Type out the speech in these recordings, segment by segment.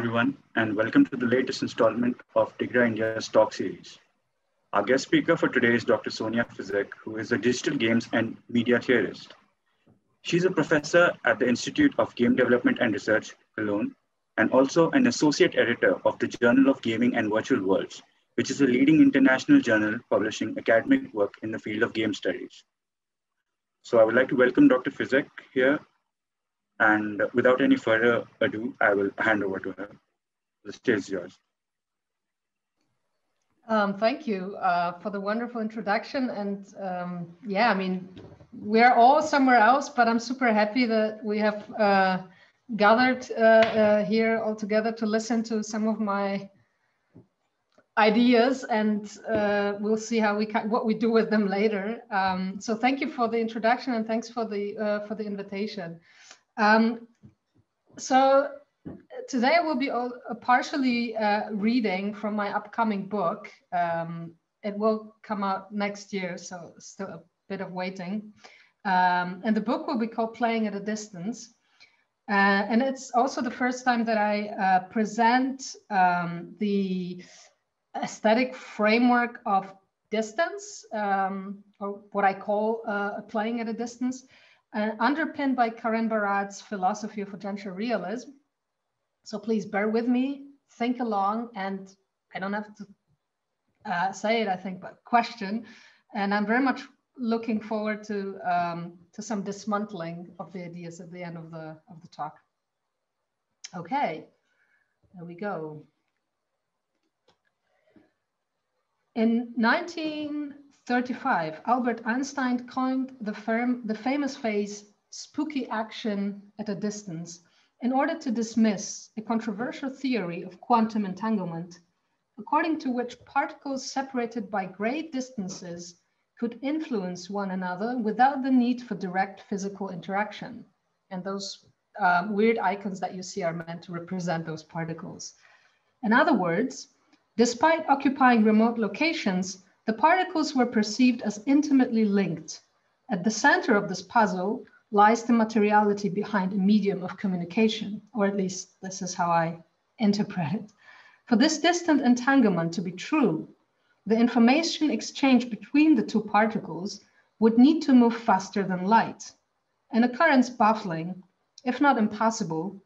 Everyone, and welcome to the latest installment of DiGRA India's talk series. Our guest speaker for today is Dr. Sonia Fizek, who is a digital games and media theorist. She's a professor at the Institute of Game Development and Research, Cologne, and also an associate editor of the Journal of Gaming and Virtual Worlds, which is a leading international journal publishing academic work in the field of game studies. So I would like to welcome Dr. Fizek here. And without any further ado, I will hand over to her. The stage is yours. Um, thank you uh, for the wonderful introduction. And um, yeah, I mean, we're all somewhere else, but I'm super happy that we have uh, gathered uh, uh here all together to listen to some of my ideas and uh, we'll see how we can, what we do with them later. Um, so thank you for the introduction and thanks for the, uh, for the invitation. Um, so today I will be all, uh, partially uh, reading from my upcoming book. Um, it will come out next year, so still a bit of waiting. Um, and the book will be called Playing at a Distance. Uh, and it's also the first time that I uh, present um, the aesthetic framework of distance, um, or what I call uh, playing at a distance, uh, underpinned by Karen Barad's philosophy of agential realism. So please bear with me, think along, and I don't have to uh, say it, I think, but question. And I'm very much looking forward to, um, to some dismantling of the ideas at the end of the, of the talk. Okay, there we go. In 1935, Albert Einstein coined the, firm, the famous phrase spooky action at a distance in order to dismiss a controversial theory of quantum entanglement, according to which particles separated by great distances could influence one another without the need for direct physical interaction. And those um, weird icons that you see are meant to represent those particles. In other words, Despite occupying remote locations, the particles were perceived as intimately linked. At the center of this puzzle lies the materiality behind a medium of communication, or at least this is how I interpret it. For this distant entanglement to be true, the information exchange between the two particles would need to move faster than light, an occurrence baffling, if not impossible,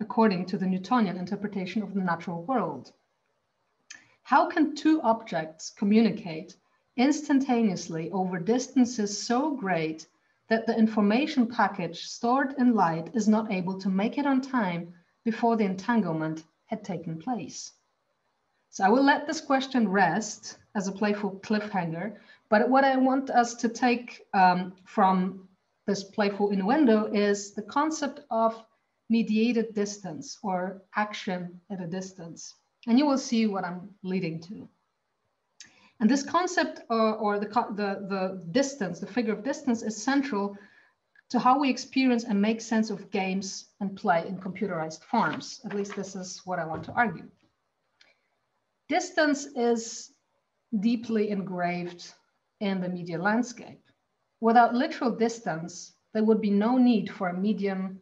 according to the Newtonian interpretation of the natural world. How can two objects communicate instantaneously over distances so great that the information package stored in light is not able to make it on time before the entanglement had taken place? So I will let this question rest as a playful cliffhanger, but what I want us to take um, from this playful innuendo is the concept of mediated distance or action at a distance. And you will see what I'm leading to. And this concept uh, or the, the, the distance, the figure of distance is central to how we experience and make sense of games and play in computerized forms. At least this is what I want to argue. Distance is deeply engraved in the media landscape. Without literal distance, there would be no need for a medium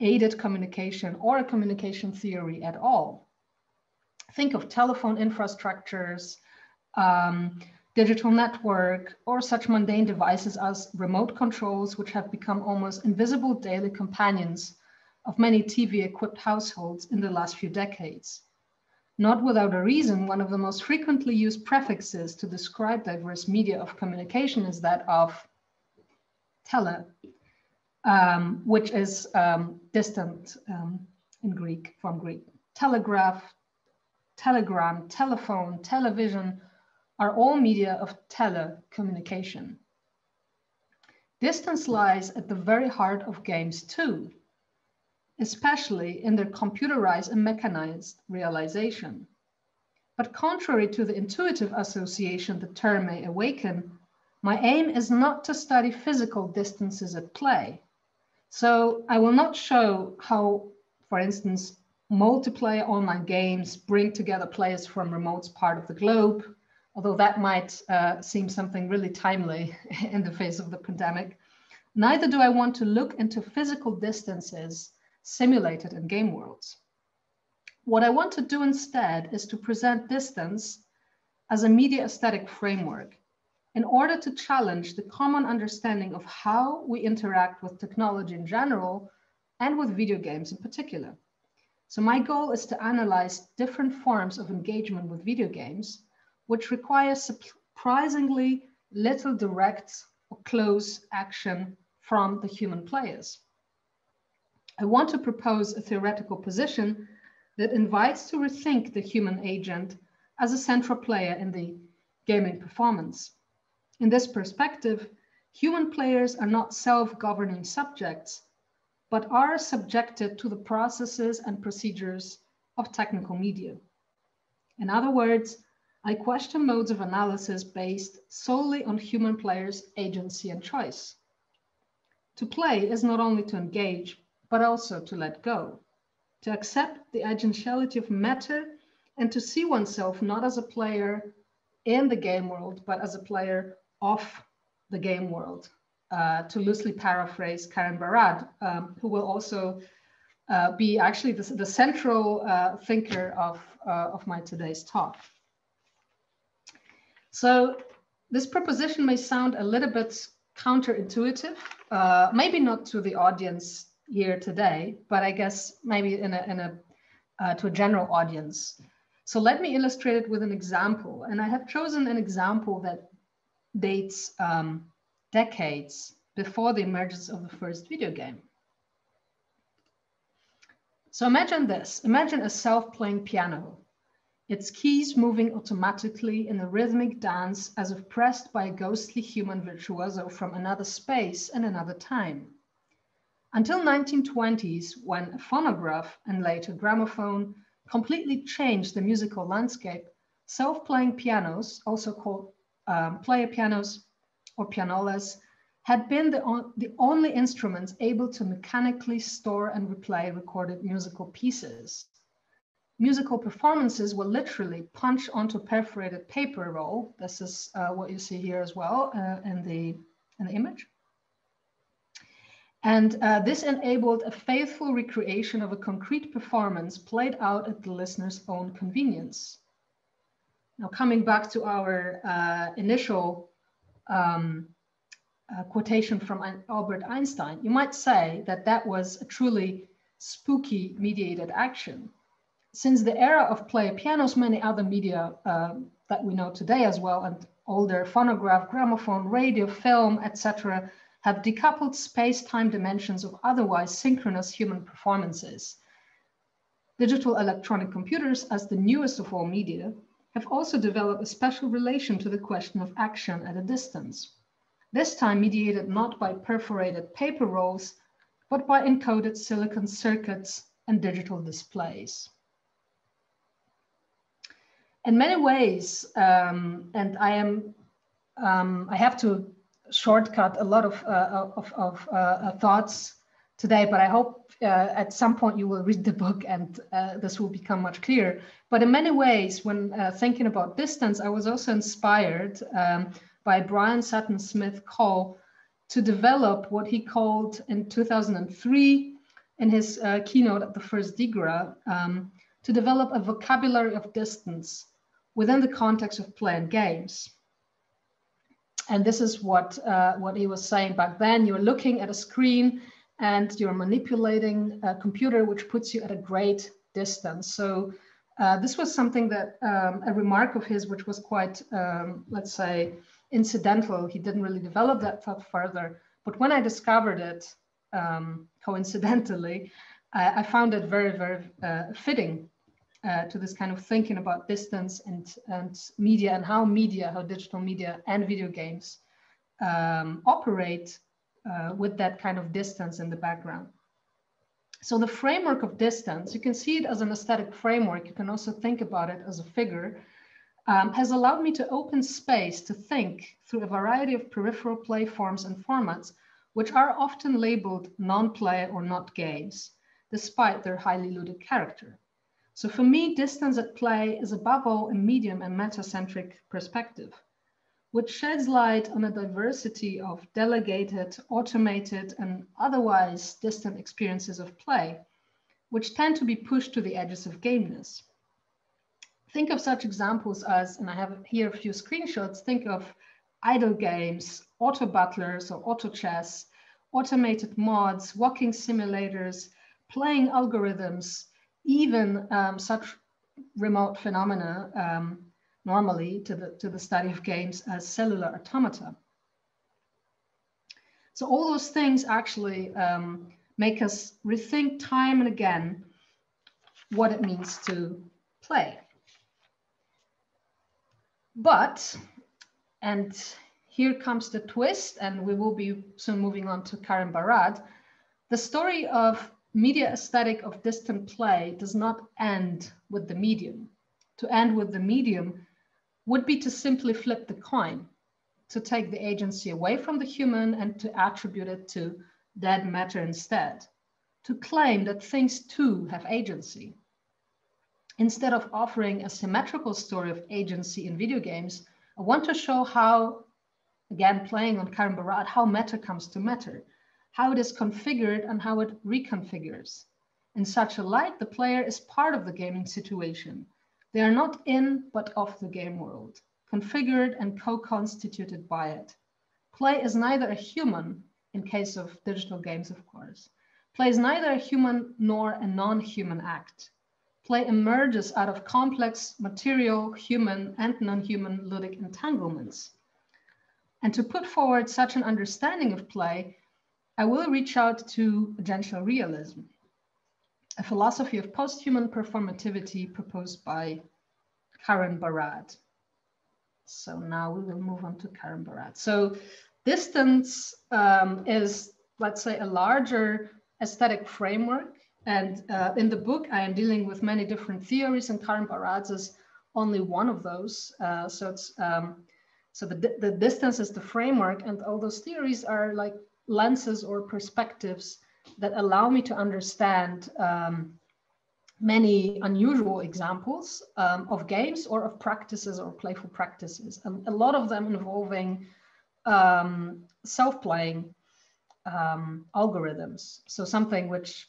aided communication or a communication theory at all think of telephone infrastructures, um, digital network, or such mundane devices as remote controls, which have become almost invisible daily companions of many TV-equipped households in the last few decades. Not without a reason, one of the most frequently used prefixes to describe diverse media of communication is that of tele, um, which is um, distant um, in Greek, from Greek. Telegraph, telegram, telephone, television are all media of telecommunication. Distance lies at the very heart of games too, especially in their computerized and mechanized realization. But contrary to the intuitive association the term may awaken, my aim is not to study physical distances at play. So I will not show how, for instance, multiplayer online games bring together players from remote part of the globe, although that might uh, seem something really timely in the face of the pandemic. Neither do I want to look into physical distances simulated in game worlds. What I want to do instead is to present distance as a media aesthetic framework in order to challenge the common understanding of how we interact with technology in general and with video games in particular. So my goal is to analyze different forms of engagement with video games, which require surprisingly little direct or close action from the human players. I want to propose a theoretical position that invites to rethink the human agent as a central player in the gaming performance. In this perspective, human players are not self-governing subjects, but are subjected to the processes and procedures of technical media. In other words, I question modes of analysis based solely on human players' agency and choice. To play is not only to engage, but also to let go, to accept the agentiality of matter and to see oneself not as a player in the game world, but as a player of the game world. Uh, to loosely paraphrase Karen Barad, um, who will also uh, be actually the, the central uh, thinker of, uh, of my today's talk. So this proposition may sound a little bit counterintuitive, uh, maybe not to the audience here today, but I guess maybe in a, in a uh, to a general audience. So let me illustrate it with an example. And I have chosen an example that dates um, decades before the emergence of the first video game. So imagine this, imagine a self-playing piano, its keys moving automatically in a rhythmic dance as if pressed by a ghostly human virtuoso from another space and another time. Until 1920s, when a phonograph and later gramophone completely changed the musical landscape, self-playing pianos, also called um, player pianos or pianolas, had been the, on, the only instruments able to mechanically store and replay recorded musical pieces. Musical performances were literally punched onto perforated paper roll. This is uh, what you see here as well uh, in, the, in the image. And uh, this enabled a faithful recreation of a concrete performance played out at the listener's own convenience. Now, coming back to our uh, initial um, quotation from Albert Einstein, you might say that that was a truly spooky mediated action. Since the era of player pianos, many other media uh, that we know today as well, and older phonograph, gramophone, radio, film, etc., have decoupled space-time dimensions of otherwise synchronous human performances. Digital electronic computers, as the newest of all media, have also developed a special relation to the question of action at a distance. This time mediated not by perforated paper rolls, but by encoded silicon circuits and digital displays. In many ways, um, and I am, um, I have to shortcut a lot of, uh, of, of uh, thoughts today, but I hope uh, at some point you will read the book and uh, this will become much clearer. But in many ways, when uh, thinking about distance, I was also inspired um, by Brian Sutton Smith Cole to develop what he called in 2003 in his uh, keynote at the first DIGRA, um, to develop a vocabulary of distance within the context of play and games. And this is what, uh, what he was saying back then. You're looking at a screen and you're manipulating a computer which puts you at a great distance. So uh, this was something that um, a remark of his, which was quite, um, let's say, incidental. He didn't really develop that thought further. But when I discovered it, um, coincidentally, I, I, found it very, very uh, fitting uh, to this kind of thinking about distance and, and media and how media, how digital media and video games um, operate uh, with that kind of distance in the background. So the framework of distance, you can see it as an aesthetic framework. You can also think about it as a figure, um, has allowed me to open space to think through a variety of peripheral play forms and formats, which are often labeled non-play or not games, despite their highly ludic character. So for me, distance at play is above all a medium and metacentric perspective which sheds light on a diversity of delegated, automated, and otherwise distant experiences of play, which tend to be pushed to the edges of gameness. Think of such examples as, and I have here a few screenshots, think of idle games, auto battlers or auto chess, automated mods, walking simulators, playing algorithms, even um, such remote phenomena um, normally to the, to the study of games as cellular automata. So all those things actually um, make us rethink time and again what it means to play. But, and here comes the twist, and we will be soon moving on to Karen Barad. The story of media aesthetic of distant play does not end with the medium. To end with the medium would be to simply flip the coin, to take the agency away from the human and to attribute it to dead matter instead, to claim that things too have agency. Instead of offering a symmetrical story of agency in video games, I want to show how, again, playing on Karen Barad, how matter comes to matter, how it is configured and how it reconfigures. In such a light, the player is part of the gaming situation. They are not in, but of the game world, configured and co-constituted by it. Play is neither a human, in case of digital games, of course. Play is neither a human nor a non-human act play emerges out of complex material, human, and non-human ludic entanglements. And to put forward such an understanding of play, I will reach out to agential realism, a philosophy of post-human performativity proposed by Karen Barad. So now we will move on to Karen Barad. So distance um, is, let's say, a larger aesthetic framework and uh, in the book, I am dealing with many different theories, and Karen Barad's is only one of those. Uh, so it's um, so the, the distance is the framework, and all those theories are like lenses or perspectives that allow me to understand um, many unusual examples um, of games or of practices or playful practices, and a lot of them involving um, self-playing um, algorithms. So something which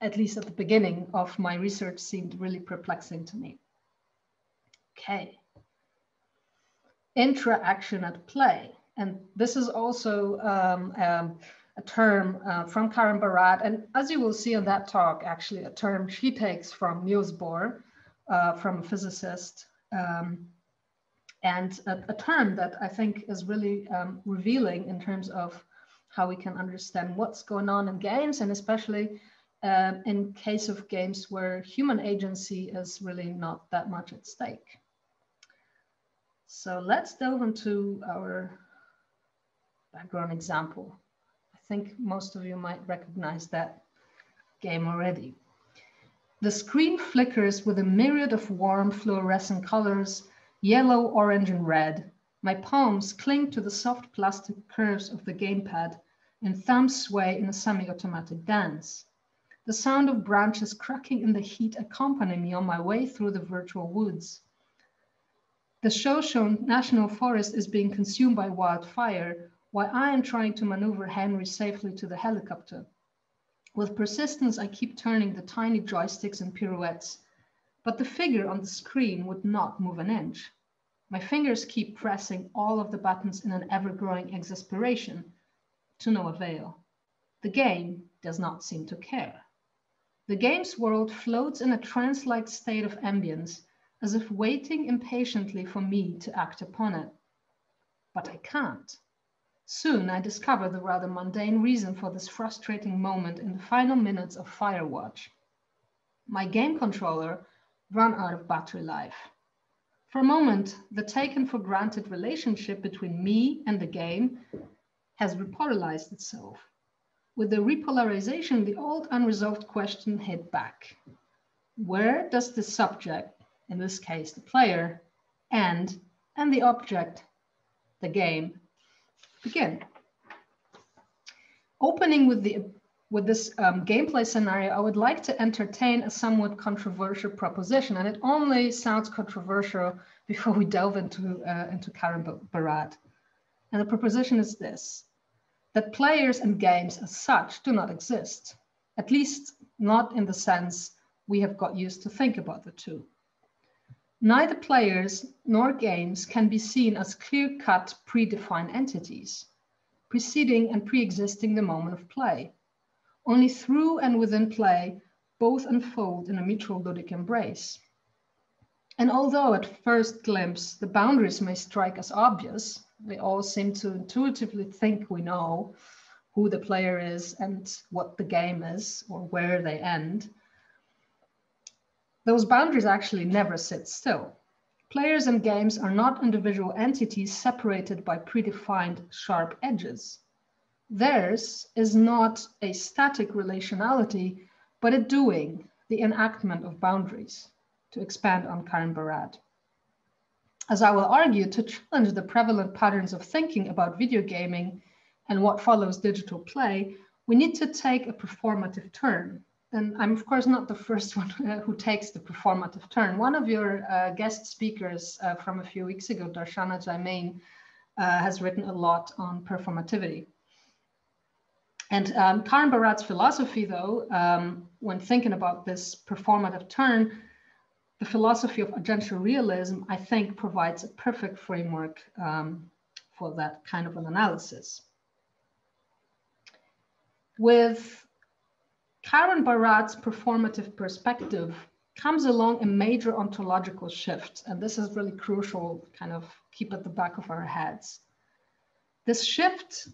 at least at the beginning of my research, seemed really perplexing to me. Okay. Interaction at play. And this is also um, um, a term uh, from Karen Barad. And as you will see in that talk, actually a term she takes from Niels Bohr, uh, from a physicist. Um, and a, a, term that I think is really um, revealing in terms of how we can understand what's going on in games and especially um, in case of games where human agency is really not that much at stake. So let's delve into our background example. I think most of you might recognize that game already. The screen flickers with a myriad of warm fluorescent colors, yellow, orange, and red. My palms cling to the soft plastic curves of the gamepad and thumbs sway in a semi-automatic dance. The sound of branches cracking in the heat accompany me on my way through the virtual woods. The Shoshone National Forest is being consumed by wildfire, while I am trying to maneuver Henry safely to the helicopter. With persistence, I keep turning the tiny joysticks and pirouettes, but the figure on the screen would not move an inch. My fingers keep pressing all of the buttons in an ever-growing exasperation, to no avail. The game does not seem to care. The game's world floats in a trance-like state of ambience, as if waiting impatiently for me to act upon it. But I can't. Soon I discover the rather mundane reason for this frustrating moment in the final minutes of Firewatch. My game controller ran out of battery life. For a moment, the taken for granted relationship between me and the game has repolarized itself. With the repolarization, the old unresolved question hit back. Where does the subject, in this case the player, end and the object, the game, begin? Opening with, the, with this um, gameplay scenario, I would like to entertain a somewhat controversial proposition, and it only sounds controversial before we delve into, uh, into Karen Barad. And the proposition is this that players and games as such do not exist, at least not in the sense we have got used to think about the two. Neither players nor games can be seen as clear-cut, predefined entities, preceding and pre-existing the moment of play. Only through and within play, both unfold in a mutual ludic embrace. And although at first glimpse, the boundaries may strike as obvious, we all seem to intuitively think we know who the player is and what the game is or where they end, those boundaries actually never sit still. Players and games are not individual entities separated by predefined sharp edges. Theirs is not a static relationality, but a doing, the enactment of boundaries, to expand on Karen Barad. As I will argue, to challenge the prevalent patterns of thinking about video gaming and what follows digital play, we need to take a performative turn and I'm of course not the first one uh, who takes the performative turn. One of your uh, guest speakers uh, from a few weeks ago, Darshana Jayemanne, uh, has written a lot on performativity. And um, Barad's philosophy, though, um, when thinking about this performative turn, the philosophy of agential realism, I think, provides a perfect framework um, for that kind of an analysis. With Karen Barad's performative perspective comes along a major ontological shift. And this is really crucial, kind of keep at the back of our heads. This shift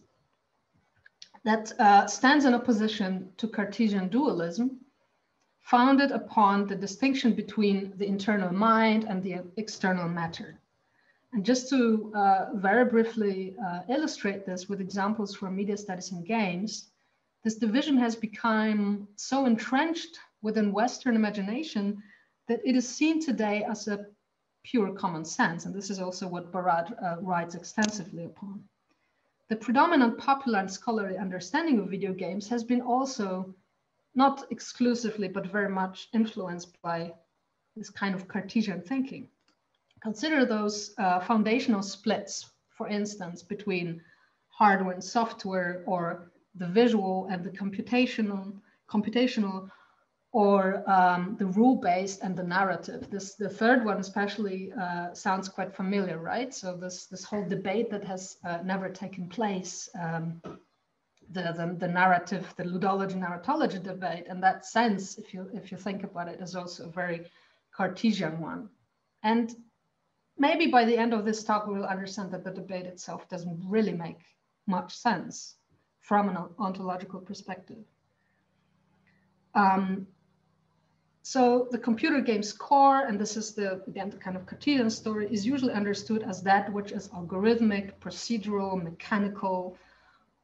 that uh, stands in opposition to Cartesian dualism, founded upon the distinction between the internal mind and the external matter. And just to uh, very briefly uh, illustrate this with examples from media studies and games, this division has become so entrenched within Western imagination that it is seen today as a pure common sense. And this is also what Barad uh, writes extensively upon. The predominant popular and scholarly understanding of video games has been also not exclusively, but very much influenced by this kind of Cartesian thinking. Consider those uh, foundational splits, for instance, between hardware and software or the visual and the computational, computational or um, the rule-based and the narrative. This, the third one especially uh, sounds quite familiar, right? So this, this whole debate that has uh, never taken place, um, the, the, the, narrative, the ludology, narratology debate, and that sense, if you, if you think about it, is also a very Cartesian one. And maybe by the end of this talk, we'll understand that the debate itself doesn't really make much sense from an ontological perspective. Um, so the computer game's core, and this is the, again, the kind of Cartesian story, is usually understood as that which is algorithmic, procedural, mechanical,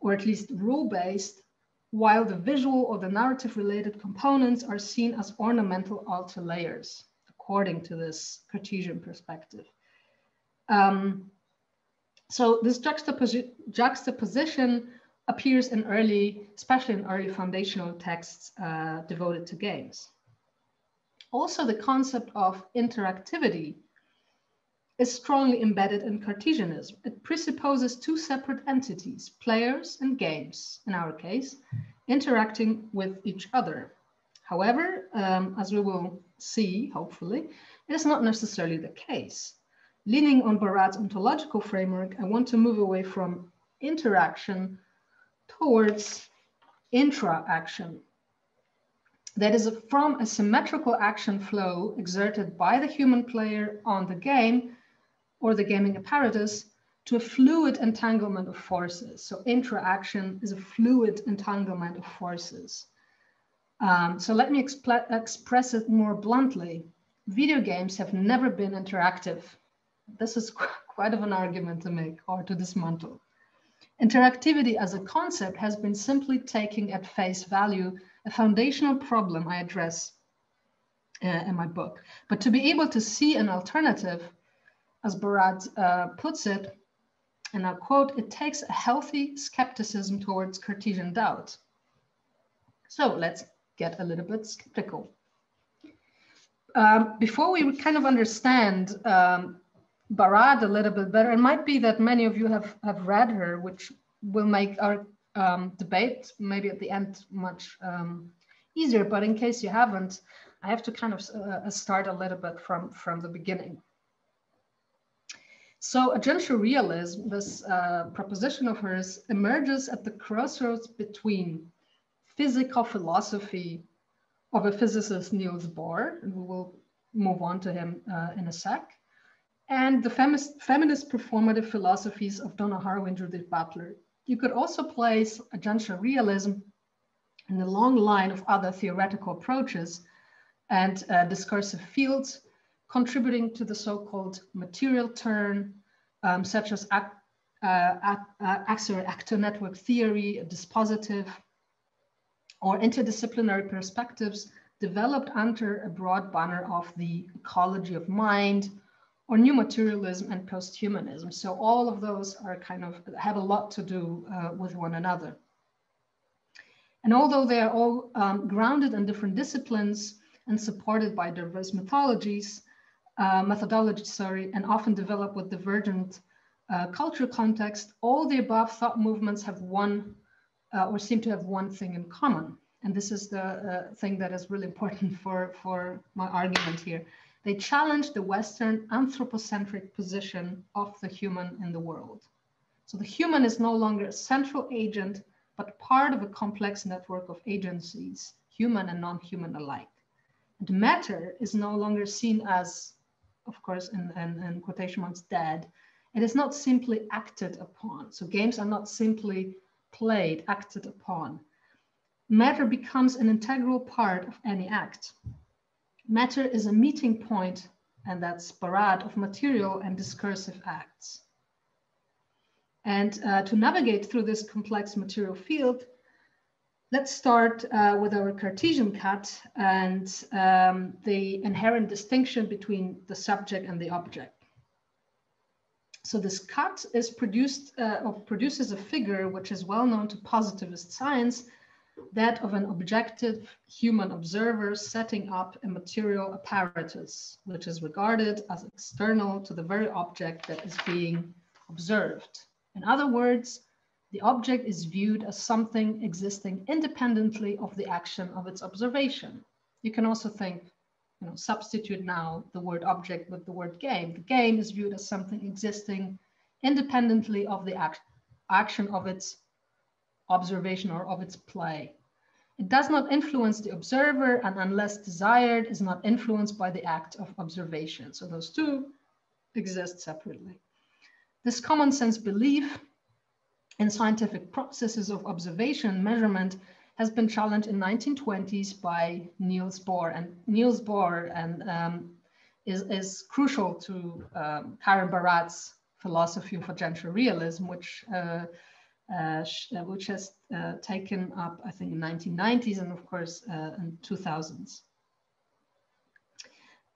or at least rule-based, while the visual or the narrative-related components are seen as ornamental alter layers, according to this Cartesian perspective. Um, so this juxtaposi juxtaposition appears in early, especially in early foundational texts uh, devoted to games. Also, the concept of interactivity is strongly embedded in Cartesianism. It presupposes two separate entities, players and games, in our case, interacting with each other. However, um, as we will see, hopefully, it is not necessarily the case. Leaning on Barad's ontological framework, I want to move away from interaction towards intra-action. That is from a symmetrical action flow exerted by the human player on the game or the gaming apparatus to a fluid entanglement of forces. So intra-action is a fluid entanglement of forces. Um, so let me express it more bluntly. Video games have never been interactive. This is qu quite of an argument to make or to dismantle. Interactivity as a concept has been simply taking at face value a foundational problem I address uh, in my book. But to be able to see an alternative, as Barad uh, puts it, and I quote, it takes a healthy skepticism towards Cartesian doubt. So let's get a little bit skeptical. Um, before we kind of understand um, Barad a little bit better. It might be that many of you have, have read her, which will make our um, debate maybe at the end much um, easier, but in case you haven't, I have to kind of uh, start a little bit from, from the beginning. So agential realism, this uh, proposition of hers, emerges at the crossroads between physical philosophy of a physicist Niels Bohr, and we will move on to him uh, in a sec, and the feminist, feminist performative philosophies of Donna Haraway and Judith Butler. You could also place agential realism in a long line of other theoretical approaches and uh, discursive fields contributing to the so-called material turn, um, such as uh, uh, actor network theory, dispositive, or interdisciplinary perspectives developed under a broad banner of the ecology of mind, or new materialism and post-humanism. So all of those are kind of have a lot to do uh, with one another. And although they are all um, grounded in different disciplines and supported by diverse mythologies, uh, methodology, sorry, and often develop with divergent uh, cultural context, all the above thought movements have one uh, or seem to have one thing in common. And this is the uh, thing that is really important for, for my argument here. They challenge the Western anthropocentric position of the human in the world. So the human is no longer a central agent, but part of a complex network of agencies, human and non-human alike. And matter is no longer seen as of course, in, in, in quotation marks, dead. It is not simply acted upon. So games are not simply played, acted upon. Matter becomes an integral part of any act. Matter is a meeting point, and that's Barad, of material and discursive acts. And uh, to navigate through this complex material field, Let's start uh, with our Cartesian cut and um, the inherent distinction between the subject and the object. So this cut is produced uh, or produces a figure which is well known to positivist science, that of an objective human observer setting up a material apparatus, which is regarded as external to the very object that is being observed. In other words, the object is viewed as something existing independently of the action of its observation. You can also think, you know, substitute now the word object with the word game. The game is viewed as something existing independently of the act action of its observation or of its play. It does not influence the observer and unless desired is not influenced by the act of observation. So those two exist separately. This common sense belief in scientific processes of observation measurement has been challenged in 1920s by Niels Bohr. And Niels Bohr and, um, is, is crucial to um, Karen Barad's philosophy of agential realism, which, uh, which has uh, taken up, I think, in 1990s and of course uh, in 2000s.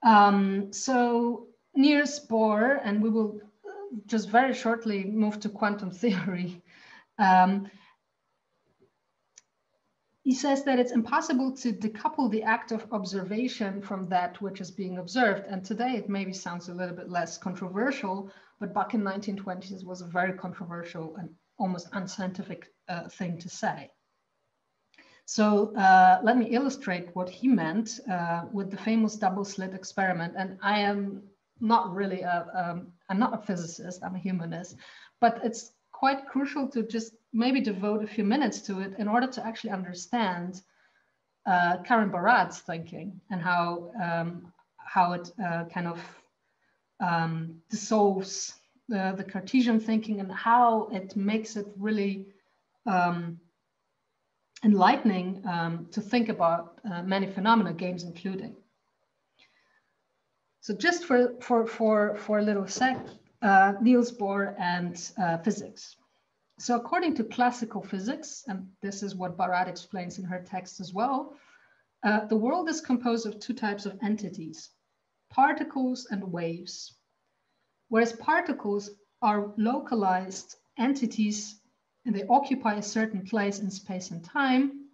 Um, so Niels Bohr, and we will just very shortly move to quantum theory. Um, he says that it's impossible to decouple the act of observation from that which is being observed. And today it maybe sounds a little bit less controversial, but back in 1920s it was a very controversial and almost unscientific uh, thing to say. So uh, let me illustrate what he meant uh, with the famous double slit experiment. And I am not really a, um, I'm not a physicist, I'm a humanist, but it's quite crucial to just maybe devote a few minutes to it in order to actually understand uh, Karen Barad's thinking and how um, how it uh, kind of um, dissolves the, the, Cartesian thinking and how it makes it really um, enlightening um, to think about uh, many phenomena, games including. So just for, for, for, for a little sec, uh, Niels Bohr and uh, physics. So according to classical physics, and this is what Barad explains in her text as well, uh, the world is composed of two types of entities, particles and waves. Whereas particles are localized entities and they occupy a certain place in space and time,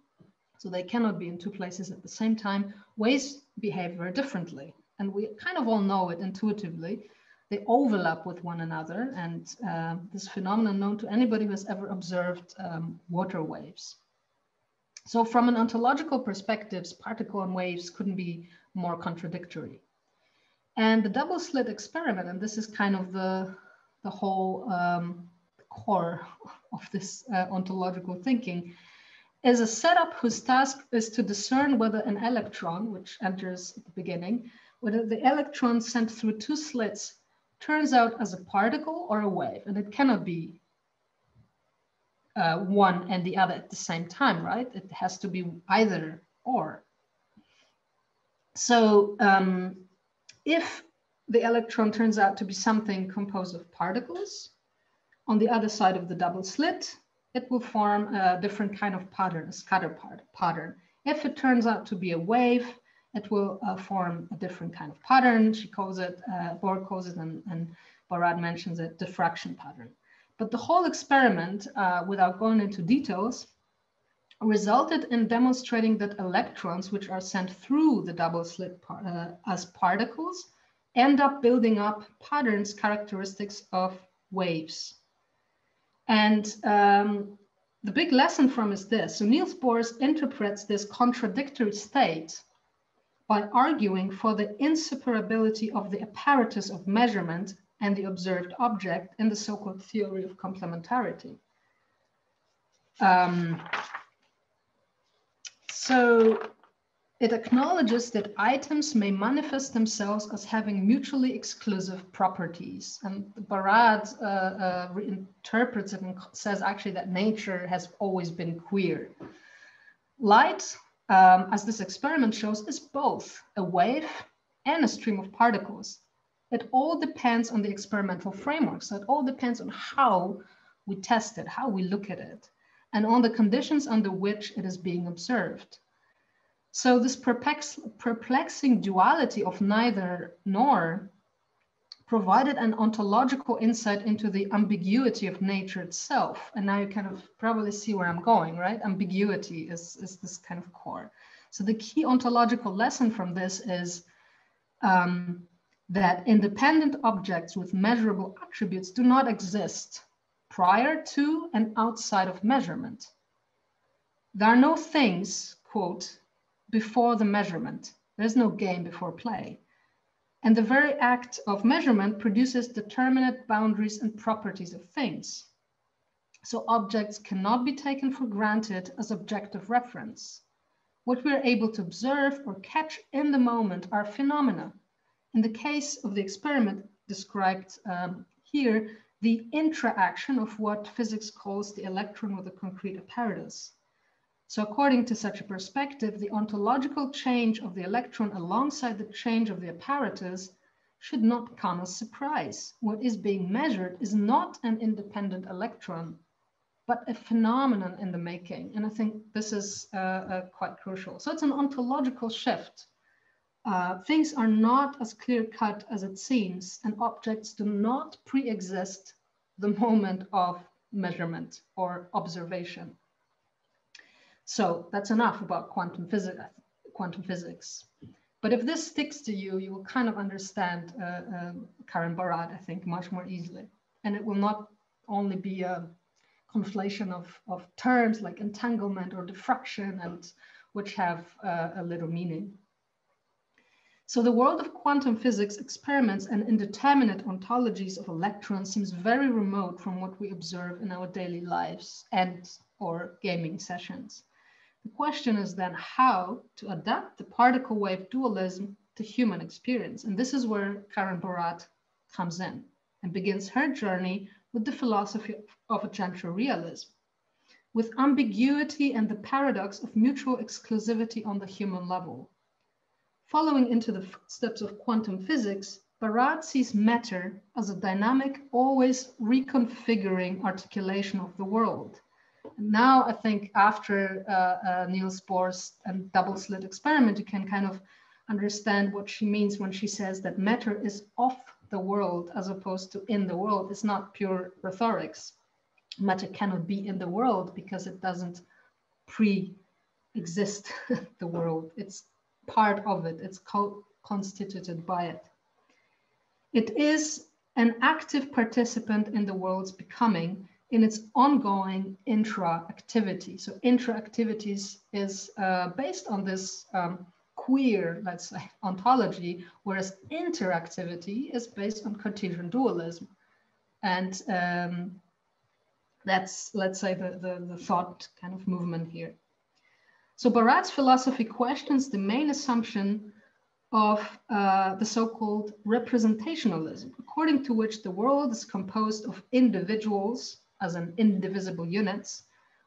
so they cannot be in two places at the same time, waves behave very differently. And we kind of all know it intuitively they overlap with one another. And uh, this phenomenon known to anybody who has ever observed um, water waves. So from an ontological perspective, particle and waves couldn't be more contradictory. And the double slit experiment, and this is kind of the, the whole um, core of this uh, ontological thinking, is a setup whose task is to discern whether an electron, which enters at the beginning, whether the electron sent through two slits turns out as a particle or a wave. And it cannot be uh, one and the other at the same time, right? It has to be either or. So um, if the electron turns out to be something composed of particles, on the other side of the double slit, it will form a different kind of pattern, a scatter pattern. If it turns out to be a wave, it will uh, form a different kind of pattern. She calls it, uh, Bohr calls it, and, and Barad mentions it, diffraction pattern. But the whole experiment, uh, without going into details, resulted in demonstrating that electrons, which are sent through the double slit par uh, as particles, end up building up patterns characteristics of waves. And um, the big lesson from is this. So Niels Bohr interprets this contradictory state by arguing for the inseparability of the apparatus of measurement and the observed object in the so-called theory of complementarity. Um, so it acknowledges that items may manifest themselves as having mutually exclusive properties. And Barad uh, uh, reinterprets it and says actually that nature has always been queer. Light um, as this experiment shows, is both a wave and a stream of particles. It all depends on the experimental framework. So it all depends on how we test it, how we look at it, and on the conditions under which it is being observed. So this perplex perplexing duality of neither nor provided an ontological insight into the ambiguity of nature itself. And now you kind of probably see where I'm going, right? Ambiguity is, is this kind of core. So the key ontological lesson from this is um, that independent objects with measurable attributes do not exist prior to and outside of measurement. There are no things, quote, before the measurement. There's no game before play. And the very act of measurement produces determinate boundaries and properties of things. So objects cannot be taken for granted as objective reference. What we're able to observe or catch in the moment are phenomena. In the case of the experiment described um, here, the interaction of what physics calls the electron with a concrete apparatus. So according to such a perspective, the ontological change of the electron alongside the change of the apparatus should not come as surprise. What is being measured is not an independent electron, but a phenomenon in the making. And I think this is uh, uh, quite crucial. So it's an ontological shift. Uh, things are not as clear cut as it seems, and objects do not pre exist the moment of measurement or observation. So that's enough about quantum, physics. quantum physics. But if this sticks to you, you will kind of understand uh, uh, Karen Barad, I think, much more easily. And it will not only be a conflation of, of terms like entanglement or diffraction, and which have uh, a little meaning. So the world of quantum physics experiments and indeterminate ontologies of electrons seems very remote from what we observe in our daily lives and or gaming sessions. The question is then how to adapt the particle wave dualism to human experience. And this is where Karen Barad comes in and begins her journey with the philosophy of agential realism, with ambiguity and the paradox of mutual exclusivity on the human level. Following into the footsteps of quantum physics, Barad sees matter as a dynamic, always reconfiguring articulation of the world now I think after uh, uh, Niels Bohr's and double slit experiment, you can kind of understand what she means when she says that matter is off the world as opposed to in the world. It's not pure rhetorics. Matter cannot be in the world because it doesn't pre-exist the world. It's part of it. It's co constituted by it. It is an active participant in the world's becoming in its ongoing intra-activity. So intra-activities is uh, based on this um, queer, let's say, ontology, whereas interactivity is based on Cartesian dualism. And um, that's, let's say, the, the, the thought kind of movement here. So Barad's philosophy questions the main assumption of uh, the so-called representationalism, according to which the world is composed of individuals as an indivisible units,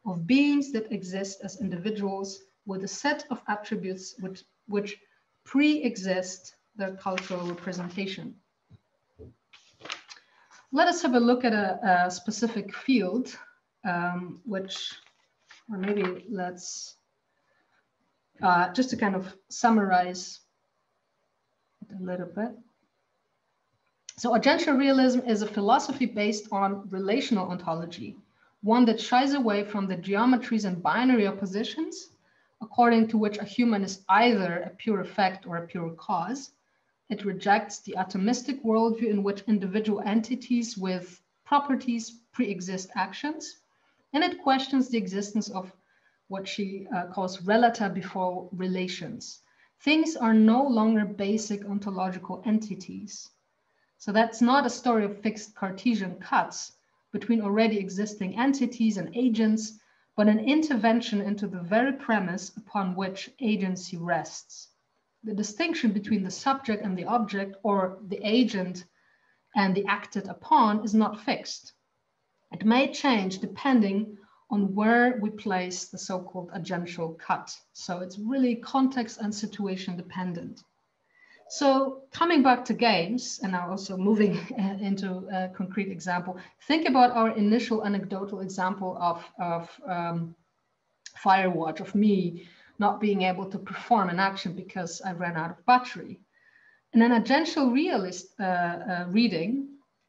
of beings that exist as individuals with a set of attributes which, which pre-exist their cultural representation. Let us have a look at a, a specific field, um, which, or maybe let's, uh, just to kind of summarize a little bit. So agential realism is a philosophy based on relational ontology, one that shies away from the geometries and binary oppositions, according to which a human is either a pure effect or a pure cause. It rejects the atomistic worldview in which individual entities with properties pre-exist actions, and it questions the existence of what she uh, calls relata before relations, things are no longer basic ontological entities. So that's not a story of fixed Cartesian cuts between already existing entities and agents, but an intervention into the very premise upon which agency rests. The distinction between the subject and the object or the agent and the acted upon is not fixed. It may change depending on where we place the so-called agential cut. So it's really context and situation dependent. So coming back to games, and now also moving into a concrete example, think about our initial anecdotal example of, of um, Firewatch, of me not being able to perform an action because I ran out of battery. In an agential realist uh, uh, reading,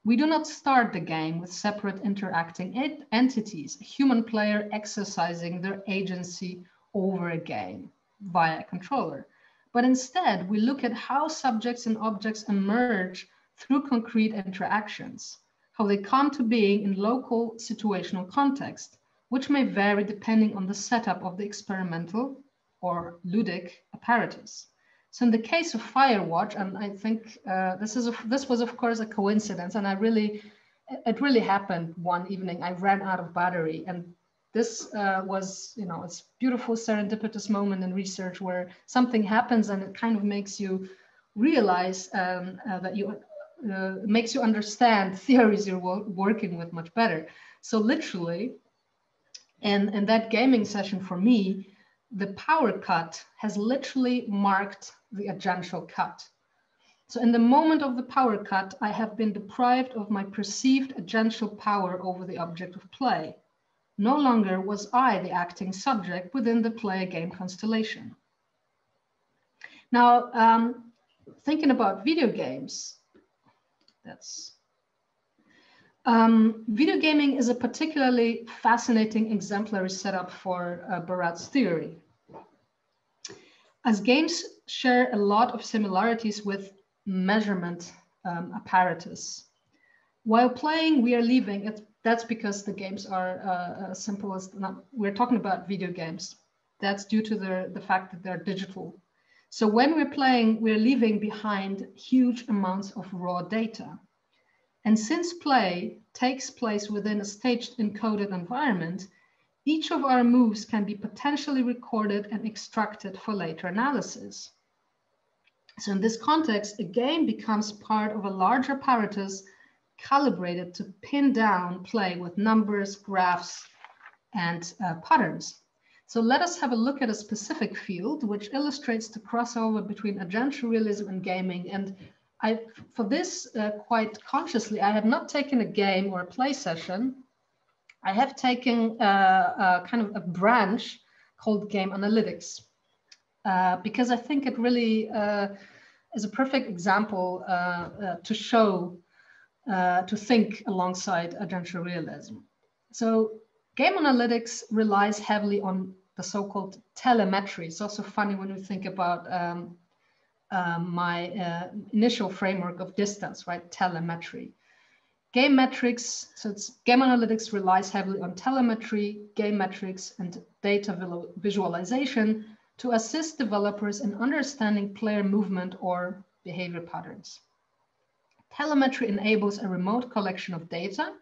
we do not start the game with separate interacting entities, a human player exercising their agency over a game via a controller. But instead, we look at how subjects and objects emerge through concrete interactions, how they come to being in local situational context, which may vary depending on the setup of the experimental or ludic apparatus. So in the case of Firewatch, and I think uh, this is a, this was of course a coincidence, and I really it really happened one evening. I ran out of battery, and this uh, was you know it's beautiful serendipitous moment in research where something happens and it kind of makes you realize um, uh, that you uh, makes you understand theories you're working with much better. So literally, and and that gaming session for me the power cut has literally marked the agential cut. So in the moment of the power cut, I have been deprived of my perceived agential power over the object of play. No longer was I the acting subject within the play game constellation. Now, um, thinking about video games, that's um, video gaming is a particularly fascinating exemplary setup for uh, Barad's theory. As games share a lot of similarities with measurement um, apparatus. While playing, we are leaving. It, that's because the games are uh, as simple as not, we're talking about video games. That's due to the, the fact that they're digital. So when we're playing, we're leaving behind huge amounts of raw data. And since play takes place within a staged encoded environment, each of our moves can be potentially recorded and extracted for later analysis. So in this context, a game becomes part of a larger apparatus calibrated to pin down play with numbers, graphs, and uh, patterns. So let us have a look at a specific field which illustrates the crossover between agential realism and gaming. And I, for this, uh, quite consciously, I have not taken a game or a play session. I have taken a, a kind of a branch called game analytics uh, because I think it really uh, is a perfect example uh, uh to show, uh, to think alongside agential realism. So game analytics relies heavily on the so-called telemetry. It's also funny when we think about um, um, my uh, initial framework of distance, right? Telemetry. Game metrics, so it's game analytics relies heavily on telemetry, game metrics, and data visualization to assist developers in understanding player movement or behavior patterns. Telemetry enables a remote collection of data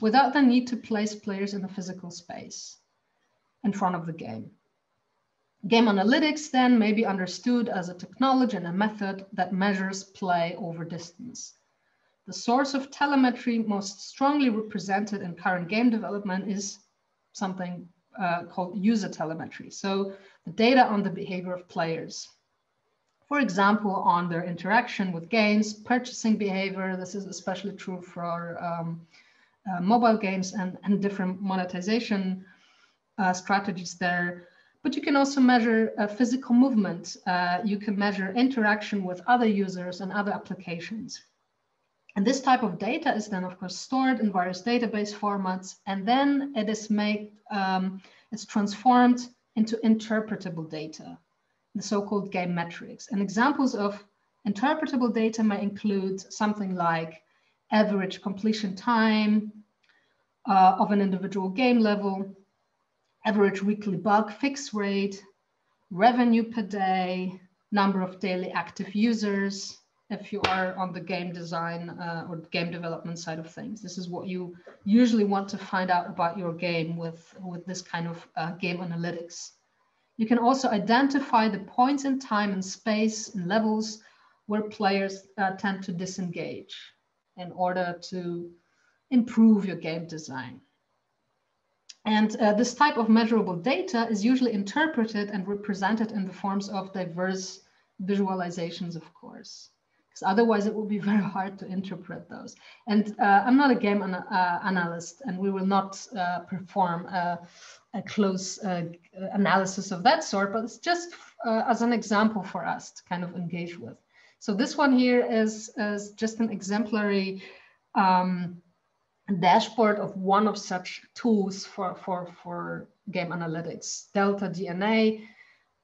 without the need to place players in a physical space in front of the game. Game analytics then may be understood as a technology and a method that measures play over distance. The source of telemetry most strongly represented in current game development is something uh, called user telemetry. So the data on the behavior of players. For example, on their interaction with games, purchasing behavior, this is especially true for um, uh, mobile games and, and different monetization uh, strategies there. But you can also measure uh, physical movement. Uh, you can measure interaction with other users and other applications. And this type of data is then, of course, stored in various database formats, and then it is made, um, it's transformed into interpretable data, the so-called game metrics. And examples of interpretable data may include something like average completion time uh, of an individual game level, average weekly bug fix rate, revenue per day, number of daily active users, if you are on the game design uh, or game development side of things. This is what you usually want to find out about your game with, with this kind of uh, game analytics. You can also identify the points in time and space and levels where players uh, tend to disengage in order to improve your game design. And uh, this type of measurable data is usually interpreted and represented in the forms of diverse visualizations, of course because otherwise it will be very hard to interpret those. And uh, I'm not a game an uh, analyst, and we will not uh, perform a, a close uh, analysis of that sort, but it's just uh, as an example for us to kind of engage with. So this one here is, is just an exemplary um, dashboard of one of such tools for, for, for game analytics, Delta DNA.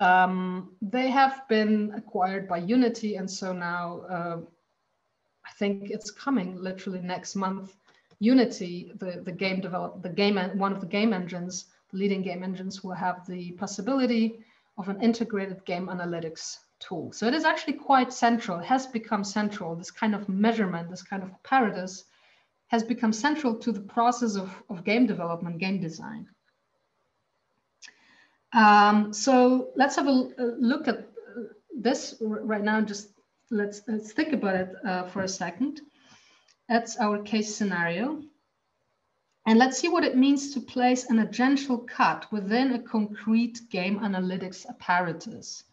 Um, they have been acquired by Unity, and so now uh, I think it's coming literally next month. Unity, the, the game develop the game one of the game engines, leading game engines, will have the possibility of an integrated game analytics tool. So it is actually quite central. Has become central. This kind of measurement, this kind of apparatus, has become central to the process of, of game development, game design. Um, so let's have a, a, look at this right now. Just let's, let's think about it uh, for a second. That's our case scenario. And let's see what it means to place an agential cut within a concrete game analytics apparatus.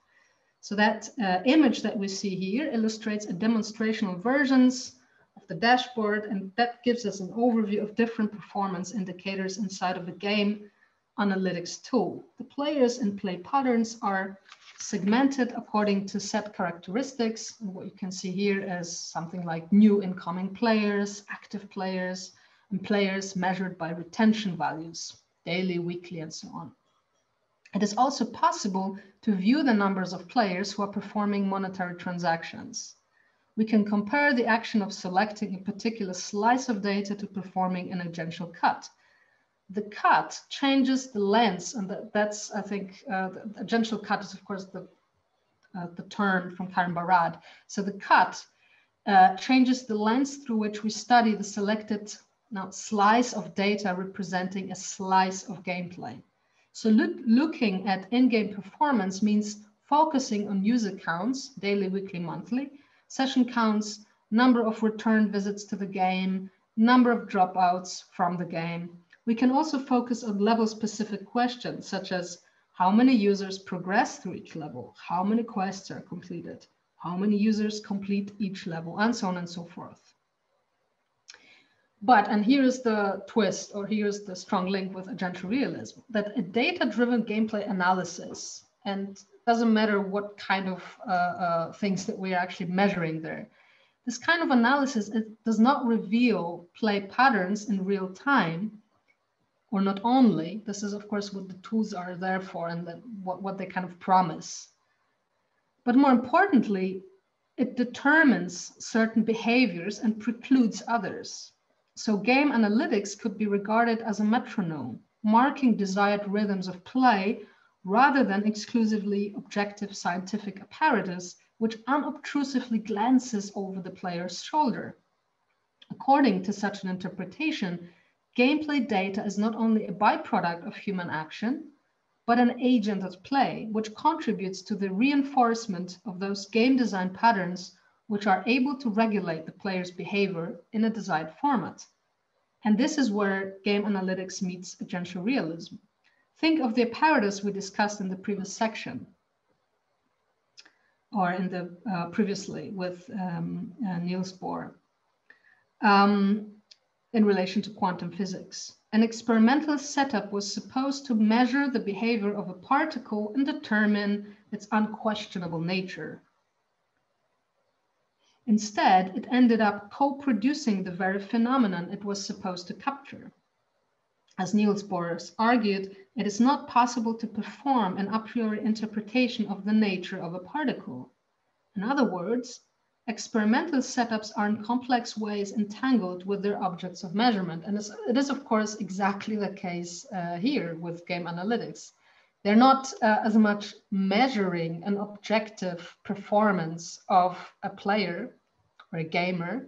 So that uh, image that we see here illustrates a demonstrational versions of the dashboard, and that gives us an overview of different performance indicators inside of the game analytics tool. The players and play patterns are segmented according to set characteristics. And what you can see here is something like new incoming players, active players, and players measured by retention values, daily, weekly, and so on. It is also possible to view the numbers of players who are performing monetary transactions. We can compare the action of selecting a particular slice of data to performing an agential cut the cut changes the lens, and that, that's, I think, uh, the, the cut is, of course, the, uh, the term from Karen Barad. So the cut uh, changes the lens through which we study the selected now slice of data representing a slice of gameplay. So look, looking at in-game performance means focusing on user counts, daily, weekly, monthly, session counts, number of return visits to the game, number of dropouts from the game, we can also focus on level specific questions such as how many users progress through each level, how many quests are completed, how many users complete each level, and so on and so forth. But, and here's the twist, or here's the strong link with agential realism, that a data-driven gameplay analysis, and doesn't matter what kind of uh, uh, things that we're actually measuring there, this kind of analysis it does not reveal play patterns in real time, or not only, this is of course what the tools are there for and what, what they kind of promise. But more importantly, it determines certain behaviors and precludes others. So game analytics could be regarded as a metronome, marking desired rhythms of play rather than exclusively objective scientific apparatus, which unobtrusively glances over the player's shoulder. According to such an interpretation, gameplay data is not only a byproduct of human action, but an agent at play, which contributes to the reinforcement of those game design patterns which are able to regulate the player's behavior in a desired format. And this is where game analytics meets agential realism. Think of the apparatus we discussed in the previous section or in the uh, previously with um, uh, Niels Bohr um, in relation to quantum physics. An experimental setup was supposed to measure the behavior of a particle and determine its unquestionable nature. Instead, it ended up co-producing the very phenomenon it was supposed to capture. As Niels Bohr argued, it is not possible to perform an a priori interpretation of the nature of a particle. In other words, experimental setups are in complex ways entangled with their objects of measurement. And it is, of course, exactly the case uh, here with game analytics. They're not uh, as much measuring an objective performance of a player or a gamer.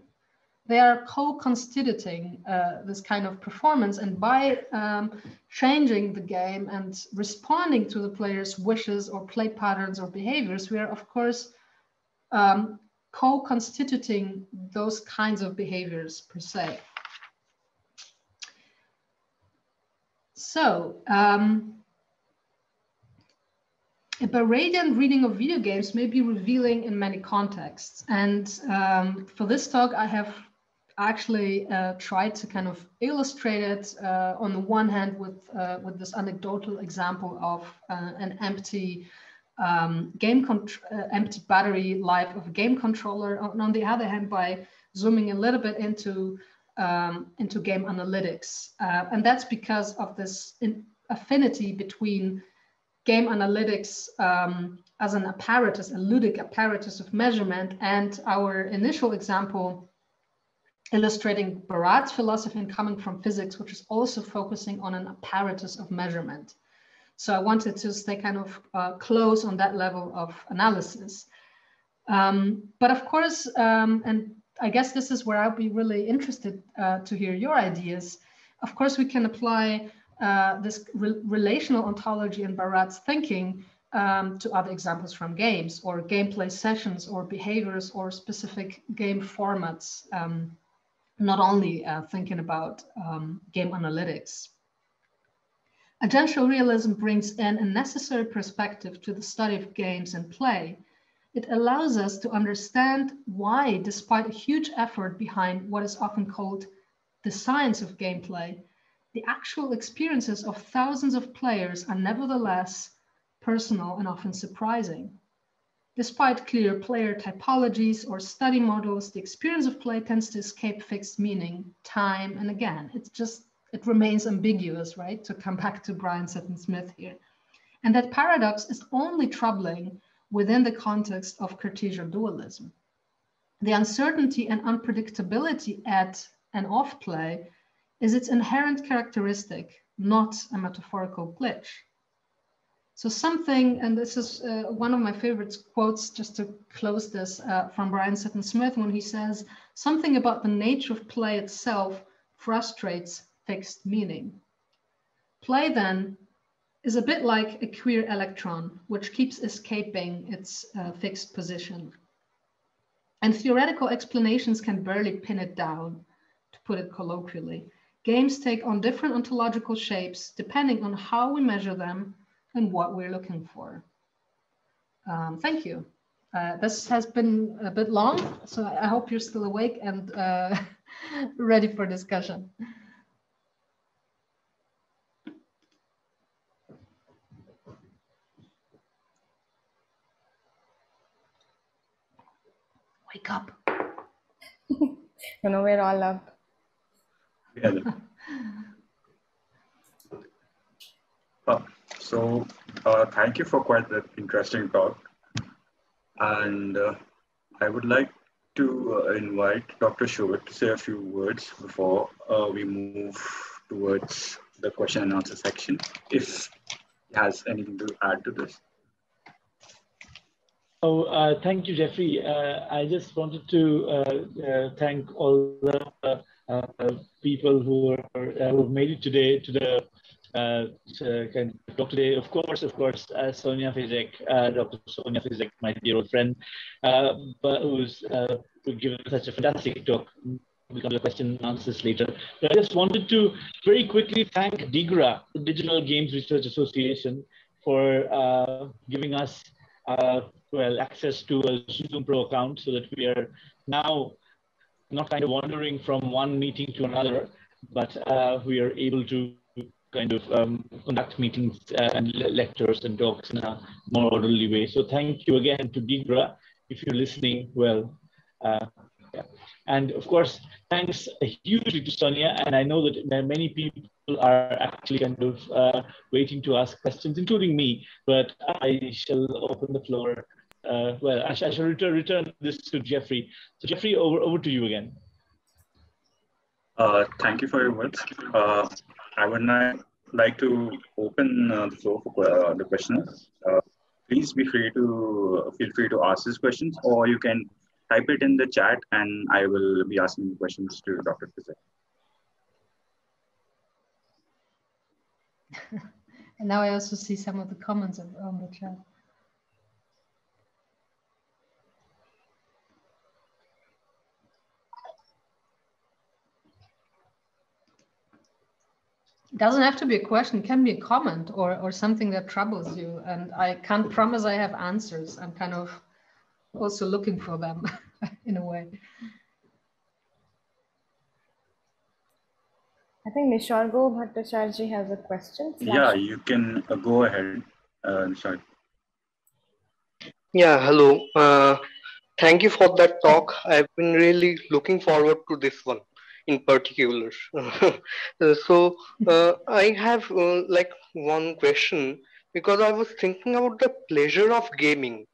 They are co-constituting uh, this kind of performance. And by um, changing the game and responding to the player's wishes or play patterns or behaviors, we are, of course, um, co-constituting those kinds of behaviors per se. So, um, a Baradian reading of video games may be revealing in many contexts. And um, for this talk, I have actually uh, tried to kind of illustrate it uh, on the one hand with, uh, with this anecdotal example of uh, an empty um, game uh, empty battery life of a game controller. And on the other hand, by zooming a little bit into um, into game analytics, uh, and that's because of this affinity between game analytics um, as an apparatus, a ludic apparatus of measurement, and our initial example illustrating Barad's philosophy and coming from physics, which is also focusing on an apparatus of measurement. So I wanted to stay kind of uh, close on that level of analysis. Um, but of course, um, and I guess this is where I'll be really interested uh, to hear your ideas. Of course, we can apply uh, this re relational ontology and Barad's thinking um, to other examples from games or gameplay sessions or behaviors or specific game formats, um, not only uh, thinking about um, game analytics. Agential realism brings in a necessary perspective to the study of games and play. It allows us to understand why, despite a huge effort behind what is often called the science of gameplay, the actual experiences of thousands of players are nevertheless personal and often surprising. Despite clear player typologies or study models, the experience of play tends to escape fixed meaning time and again. It's just it remains ambiguous, right? To come back to Brian Sutton Smith here. And that paradox is only troubling within the context of Cartesian dualism. The uncertainty and unpredictability at and off play is its inherent characteristic, not a metaphorical glitch. So something, and this is uh, one of my favorite quotes just to close this uh, from Brian Sutton Smith when he says, something about the nature of play itself frustrates fixed meaning. Play then is a bit like a queer electron, which keeps escaping its uh, fixed position. And theoretical explanations can barely pin it down, to put it colloquially. Games take on different ontological shapes depending on how we measure them and what we're looking for. Um, thank you. Uh, this has been a bit long, so I hope you're still awake and uh, ready for discussion. Wake up. you know, we're all up. Yeah. uh, so, uh, thank you for quite the interesting talk. And uh, I would like to uh, invite Dr. Shobit to say a few words before uh, we move towards the question and answer section, if he has anything to add to this. Oh, uh, thank you, Jeffrey. Uh, I just wanted to uh, thank all the people who are who made it today to the uh, talk today. Of course, of course, uh, Sonia Fizek, uh, Dr. Sonia Fizek, my dear old friend, uh, but who's uh, given such a fantastic talk. We'll come to the question and answers later. But I just wanted to very quickly thank DiGRA, the Digital Games Research Association, for uh, giving us uh, well access to a Zoom Pro account so that we are now not kind of wandering from one meeting to another, but uh, we are able to kind of um, conduct meetings uh, and lectures and talks in a more orderly way. So thank you again to DiGRA. If you're listening, well, uh. And of course, thanks a hugely to Sonia. And I know that many people are actually kind of uh, waiting to ask questions, including me. But I shall open the floor. Uh, well, I, sh I shall return, return this to Jeffrey. So Jeffrey, over, over to you again. Uh, thank you for your words. Uh, I would like to open uh, the floor for uh, the questions. Please be free to feel free to ask these questions, or you can type it in the chat, and I will be asking questions to Dr. Fizek. and now I also see some of the comments on the chat. It doesn't have to be a question, it can be a comment or, or something that troubles you. And I can't promise I have answers. I'm kind of also looking for them in a way. I think Nishargo Bhattacharji has a question. Yeah, you can uh, go ahead, uh, Nishar. Yeah, hello. Uh, thank you for that talk. I've been really looking forward to this one in particular. so uh, I have uh, like one question because I was thinking about the pleasure of gaming.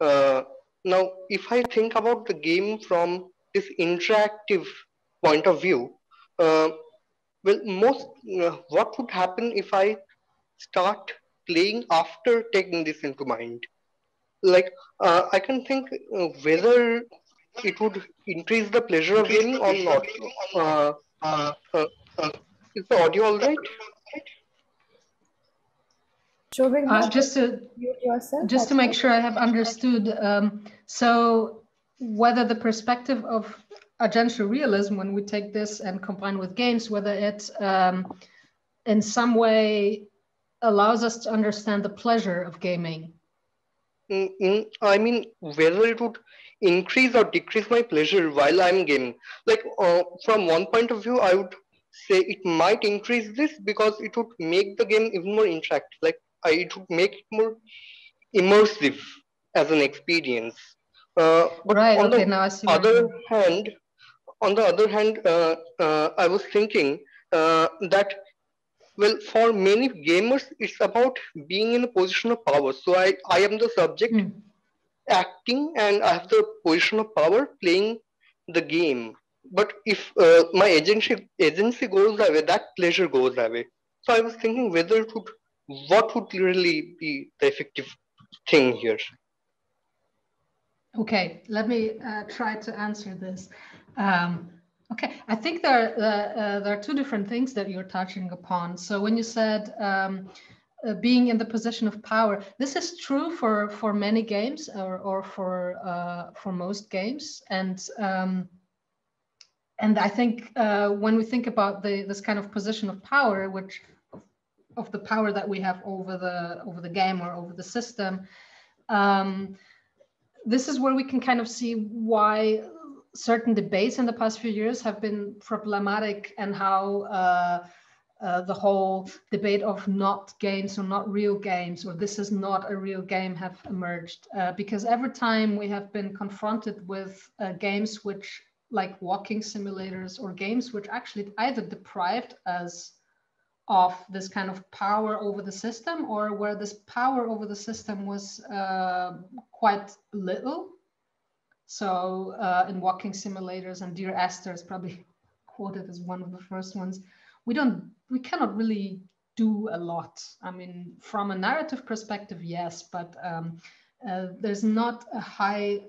Uh, now, if I think about the game from this interactive point of view, uh, well, most uh, what would happen if I start playing after taking this into mind? Like uh, I can think whether it would increase the pleasure of gaming or not. Uh, uh, uh, uh, is the audio all right? Uh, just to just to make sure I have understood. Um, so whether the perspective of agential realism, when we take this and combine with games, whether it um, in some way allows us to understand the pleasure of gaming. Mm -hmm. I mean, whether it would increase or decrease my pleasure while I'm gaming. Like uh, from one point of view, I would say it might increase this because it would make the game even more interactive. Like I, it would make it more immersive as an experience. Uh, but right. On okay. The now I see. Other hand, on the other hand, uh, uh, I was thinking uh, that well, for many gamers, it's about being in a position of power. So I, I am the subject. Mm acting and I have the position of power playing the game. But if uh, my agency agency goes away, that pleasure goes away. So I was thinking whether it would, what would really be the effective thing here. Okay, let me uh, try to answer this. Um, okay, I think there uh, uh, there are two different things that you're touching upon. So when you said um, uh, being in the position of power. This is true for for many games or or for uh, for most games, and um, and I think uh, when we think about the this kind of position of power, which of the power that we have over the over the game or over the system. Um, this is where we can kind of see why certain debates in the past few years have been problematic and how uh, uh, the whole debate of not games or not real games or this is not a real game have emerged uh, because every time we have been confronted with uh, games which like walking simulators or games which actually either deprived us of this kind of power over the system or where this power over the system was uh, quite little So uh, in walking simulators, and Dear Esther is probably quoted as one of the first ones. We don't, we cannot really do a lot. I mean, from a narrative perspective, yes, but um, uh, there's not a high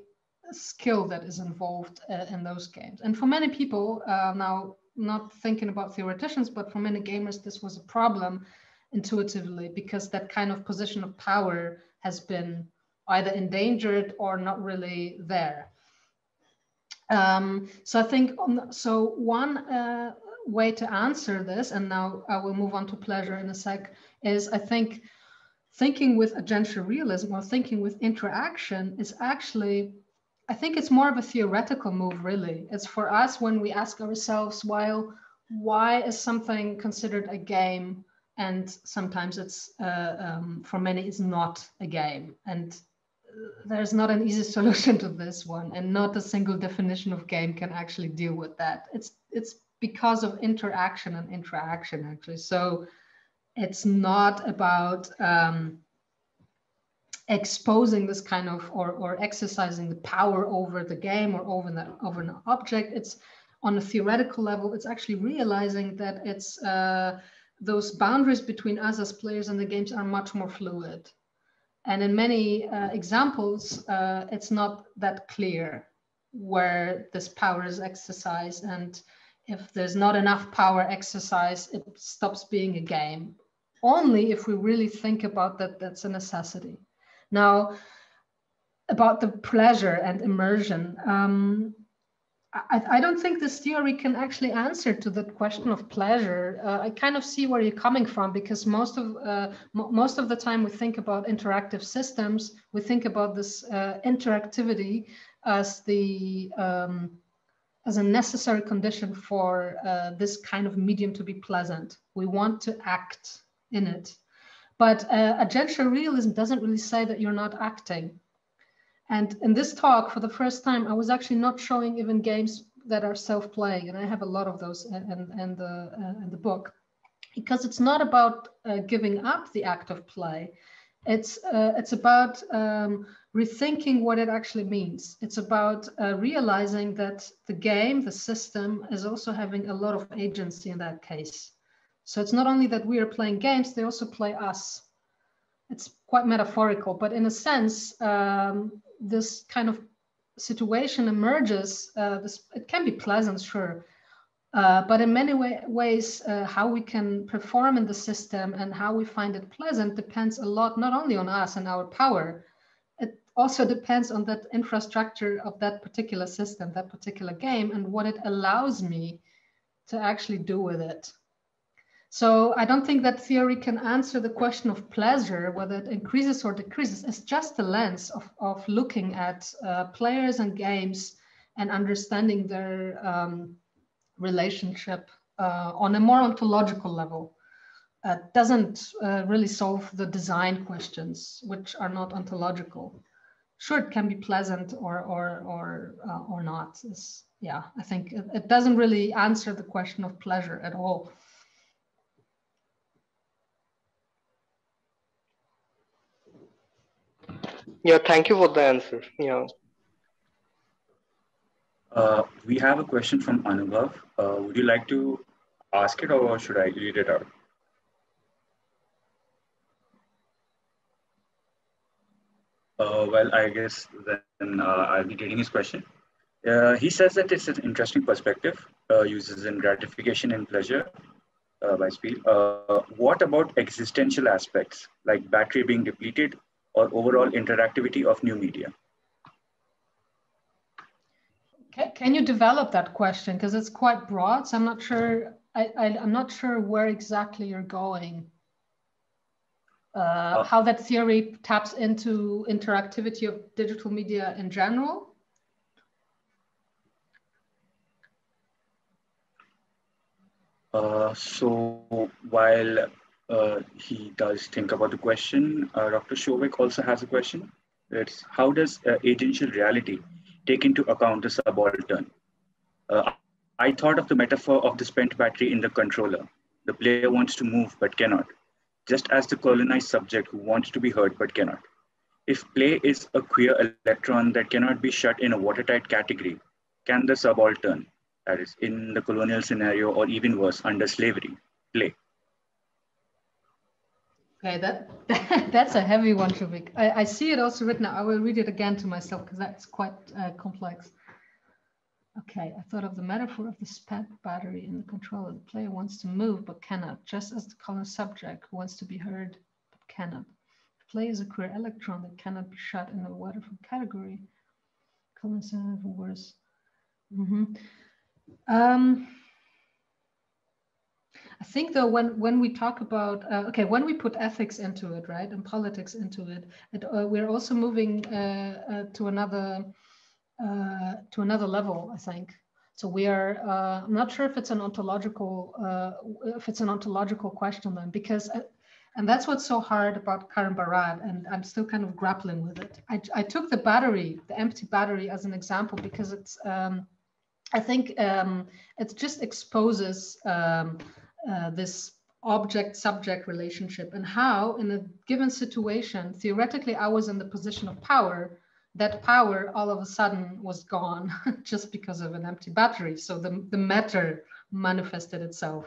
skill that is involved uh, in those games. And for many people, uh, now not thinking about theoreticians, but for many gamers, this was a problem intuitively because that kind of position of power has been either endangered or not really there. Um, so I think, on, so one uh, way to answer this, and now I will move on to pleasure in a sec, is I think thinking with agential realism or thinking with interaction is actually, I think it's more of a theoretical move, really. It's for us when we ask ourselves, while why is something considered a game and sometimes it's uh, um, for many it's not a game? And there's not an easy solution to this one and not a single definition of game can actually deal with that. It's it's because of interaction and interaction actually. So it's not about um, exposing this kind of or, or exercising the power over the game or over the over an object it's on a theoretical level it's actually realizing that it's uh, those boundaries between us as players and the games are much more fluid and in many uh, examples, uh, it's not that clear where this power is exercised. And if there's not enough power exercise, it stops being a game. Only if we really think about that, that's a necessity. Now, about the pleasure and immersion, um, I, I, don't think this theory can actually answer to the question of pleasure. Uh, I kind of see where you're coming from because most of uh, most of the time we think about interactive systems, we think about this uh, interactivity as the um, as a necessary condition for uh, this kind of medium to be pleasant. We want to act in it, but uh, agential realism doesn't really say that you're not acting. And in this talk, for the first time, I was actually not showing even games that are self-playing, and I have a lot of those in, in, the, uh, in the book, because it's not about uh, giving up the act of play. It's, uh, it's about um, rethinking what it actually means. It's about uh, realizing that the game, the system, is also having a lot of agency in that case. So it's not only that we are playing games, they also play us. It's quite metaphorical, but in a sense, um, this kind of situation emerges, uh, this, it can be pleasant, sure. Uh, but in many way, ways, uh, how we can perform in the system and how we find it pleasant depends a lot, not only on us and our power, it also depends on that infrastructure of that particular system, that particular game, and what it allows me to actually do with it. So I don't think that theory can answer the question of pleasure, whether it increases or decreases. It's just a lens of, of looking at uh, players and games and understanding their um, relationship uh, on a more ontological level. Uh, doesn't uh, really solve the design questions, which are not ontological. Sure, it can be pleasant or or or uh, or not. It's, yeah, I think it, it doesn't really answer the question of pleasure at all. Yeah, thank you for the answer. Yeah. Uh, we have a question from Anubhav. Uh, would you like to ask it or should I read it out? Uh, well, I guess then uh, I'll be reading his question. Uh, he says that it's an interesting perspective, uh, uses in gratification and pleasure by speed. what about existential aspects like battery being depleted or overall interactivity of new media? Can you develop that question because it's quite broad? So I'm not sure. I, I am not sure where exactly you're going. Uh, uh, how that theory taps into interactivity of digital media in general. Uh, so while uh, he does think about the question. Uh, Dr. Souvik also has a question. It's how does uh, agential reality take into account the subaltern? Uh, I thought of the metaphor of the spent battery in the controller. The player wants to move but cannot, just as the colonized subject who wants to be heard but cannot. If play is a queer electron that cannot be shut in a watertight category, can the subaltern, that is in the colonial scenario or even worse, under slavery, play? Okay, that, that that's a heavy one, Souvik. I, I see it also written. I will read it again to myself because that's quite uh, complex. Okay, I thought of the metaphor of the spent battery in the controller. The player wants to move but cannot, just as the color subject wants to be heard but cannot. The player is a queer electron that cannot be shut in a waterful category. Color worse. Mm -hmm. um, I think though when when we talk about uh, okay when we put ethics into it right and politics into it, it uh, we're also moving uh, uh to another uh, to another level I think. So we are uh, I'm not sure if it's an ontological if it's an ontological question then because and that's what's so hard about Karen Barad and I'm still kind of grappling with it. I, I took the battery the empty battery as an example because it's um, I think um, it just exposes um, uh, this object subject relationship and how in a given situation theoretically i was in the position of power that power all of a sudden was gone just because of an empty battery. So the, the matter manifested itself.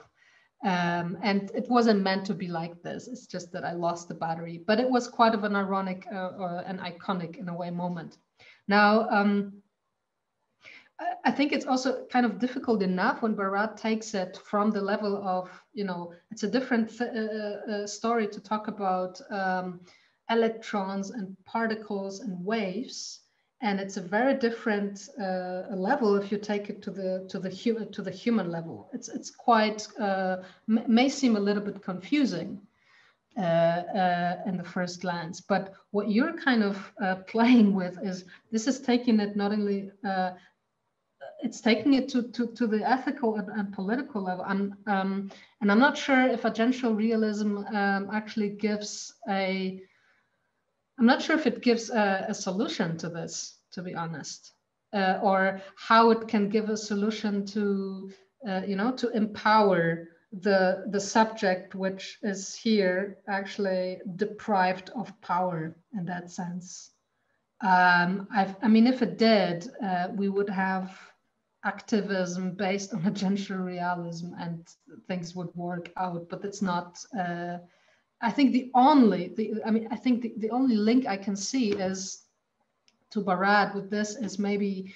Um, and it wasn't meant to be like this. It's just that i lost the battery. But it was quite of an ironic uh, or an iconic in a way moment. Now um, I think it's also kind of difficult enough when Barad takes it from the level of, you know, it's a different uh, uh, uh, story to talk about um, electrons and particles and waves, and it's a very different uh, level if you take it to the to the human to the human level. It's it's quite uh, may seem a little bit confusing. Uh, in the first glance, but what you're kind of playing with is this is taking it not only it's taking it to, to, to the ethical and, and political level. And, um, and I'm not sure if agential realism um, actually gives a, I'm not sure if it gives a, a solution to this, to be honest, uh, or how it can give a solution to, uh, you know, to empower the, the subject, which is here actually deprived of power in that sense. Um, i mean, if it did, uh, we would have activism based on a agential realism and things would work out but it's not uh, i think the only the i mean i think the, the only link i can see is to barad with this is maybe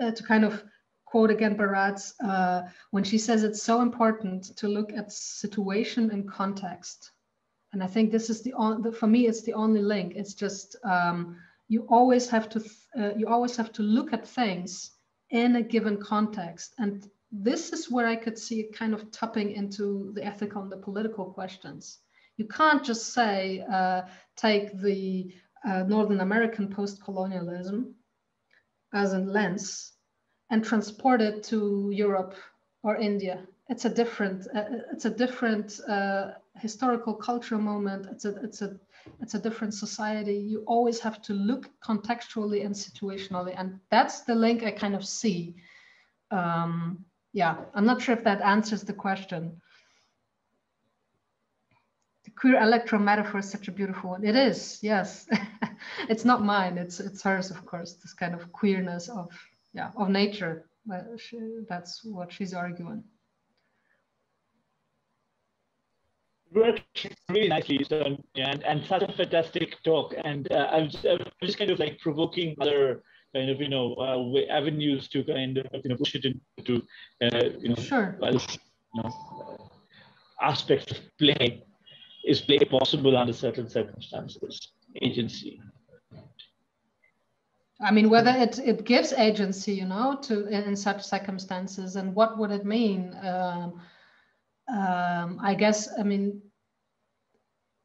uh, to kind of quote again barad's uh, when she says it's so important to look at situation and context. And i think this is the only for me it's the only link. It's just um, you always have to uh, you always have to look at things in a given context. And this is where I could see it kind of tapping into the ethical and the political questions. You can't just say, uh, take the uh, Northern American post-colonialism as a lens and transport it to Europe or India. It's a different, uh, it's a different uh, historical cultural moment. It's a, it's a it's a different society. You always have to look contextually and situationally. And that's the link I kind of see. Um, yeah, I'm not sure if that answers the question. The queer electron metaphor is such a beautiful one. It is, yes. it's not mine, it's it's hers, of course, this kind of queerness of yeah, of nature. That's what she's arguing. Worked really nicely. So and and such a fantastic talk. And uh, I'm, just, I'm, just, kind of like provoking other kind of you know uh, avenues to kind of you know push it into uh, you know sure. You know aspects of play. Is play possible under certain circumstances? Agency. I mean, whether it, it gives agency, you know, to in, in such circumstances, and what would it mean? Um, um, I guess, I mean,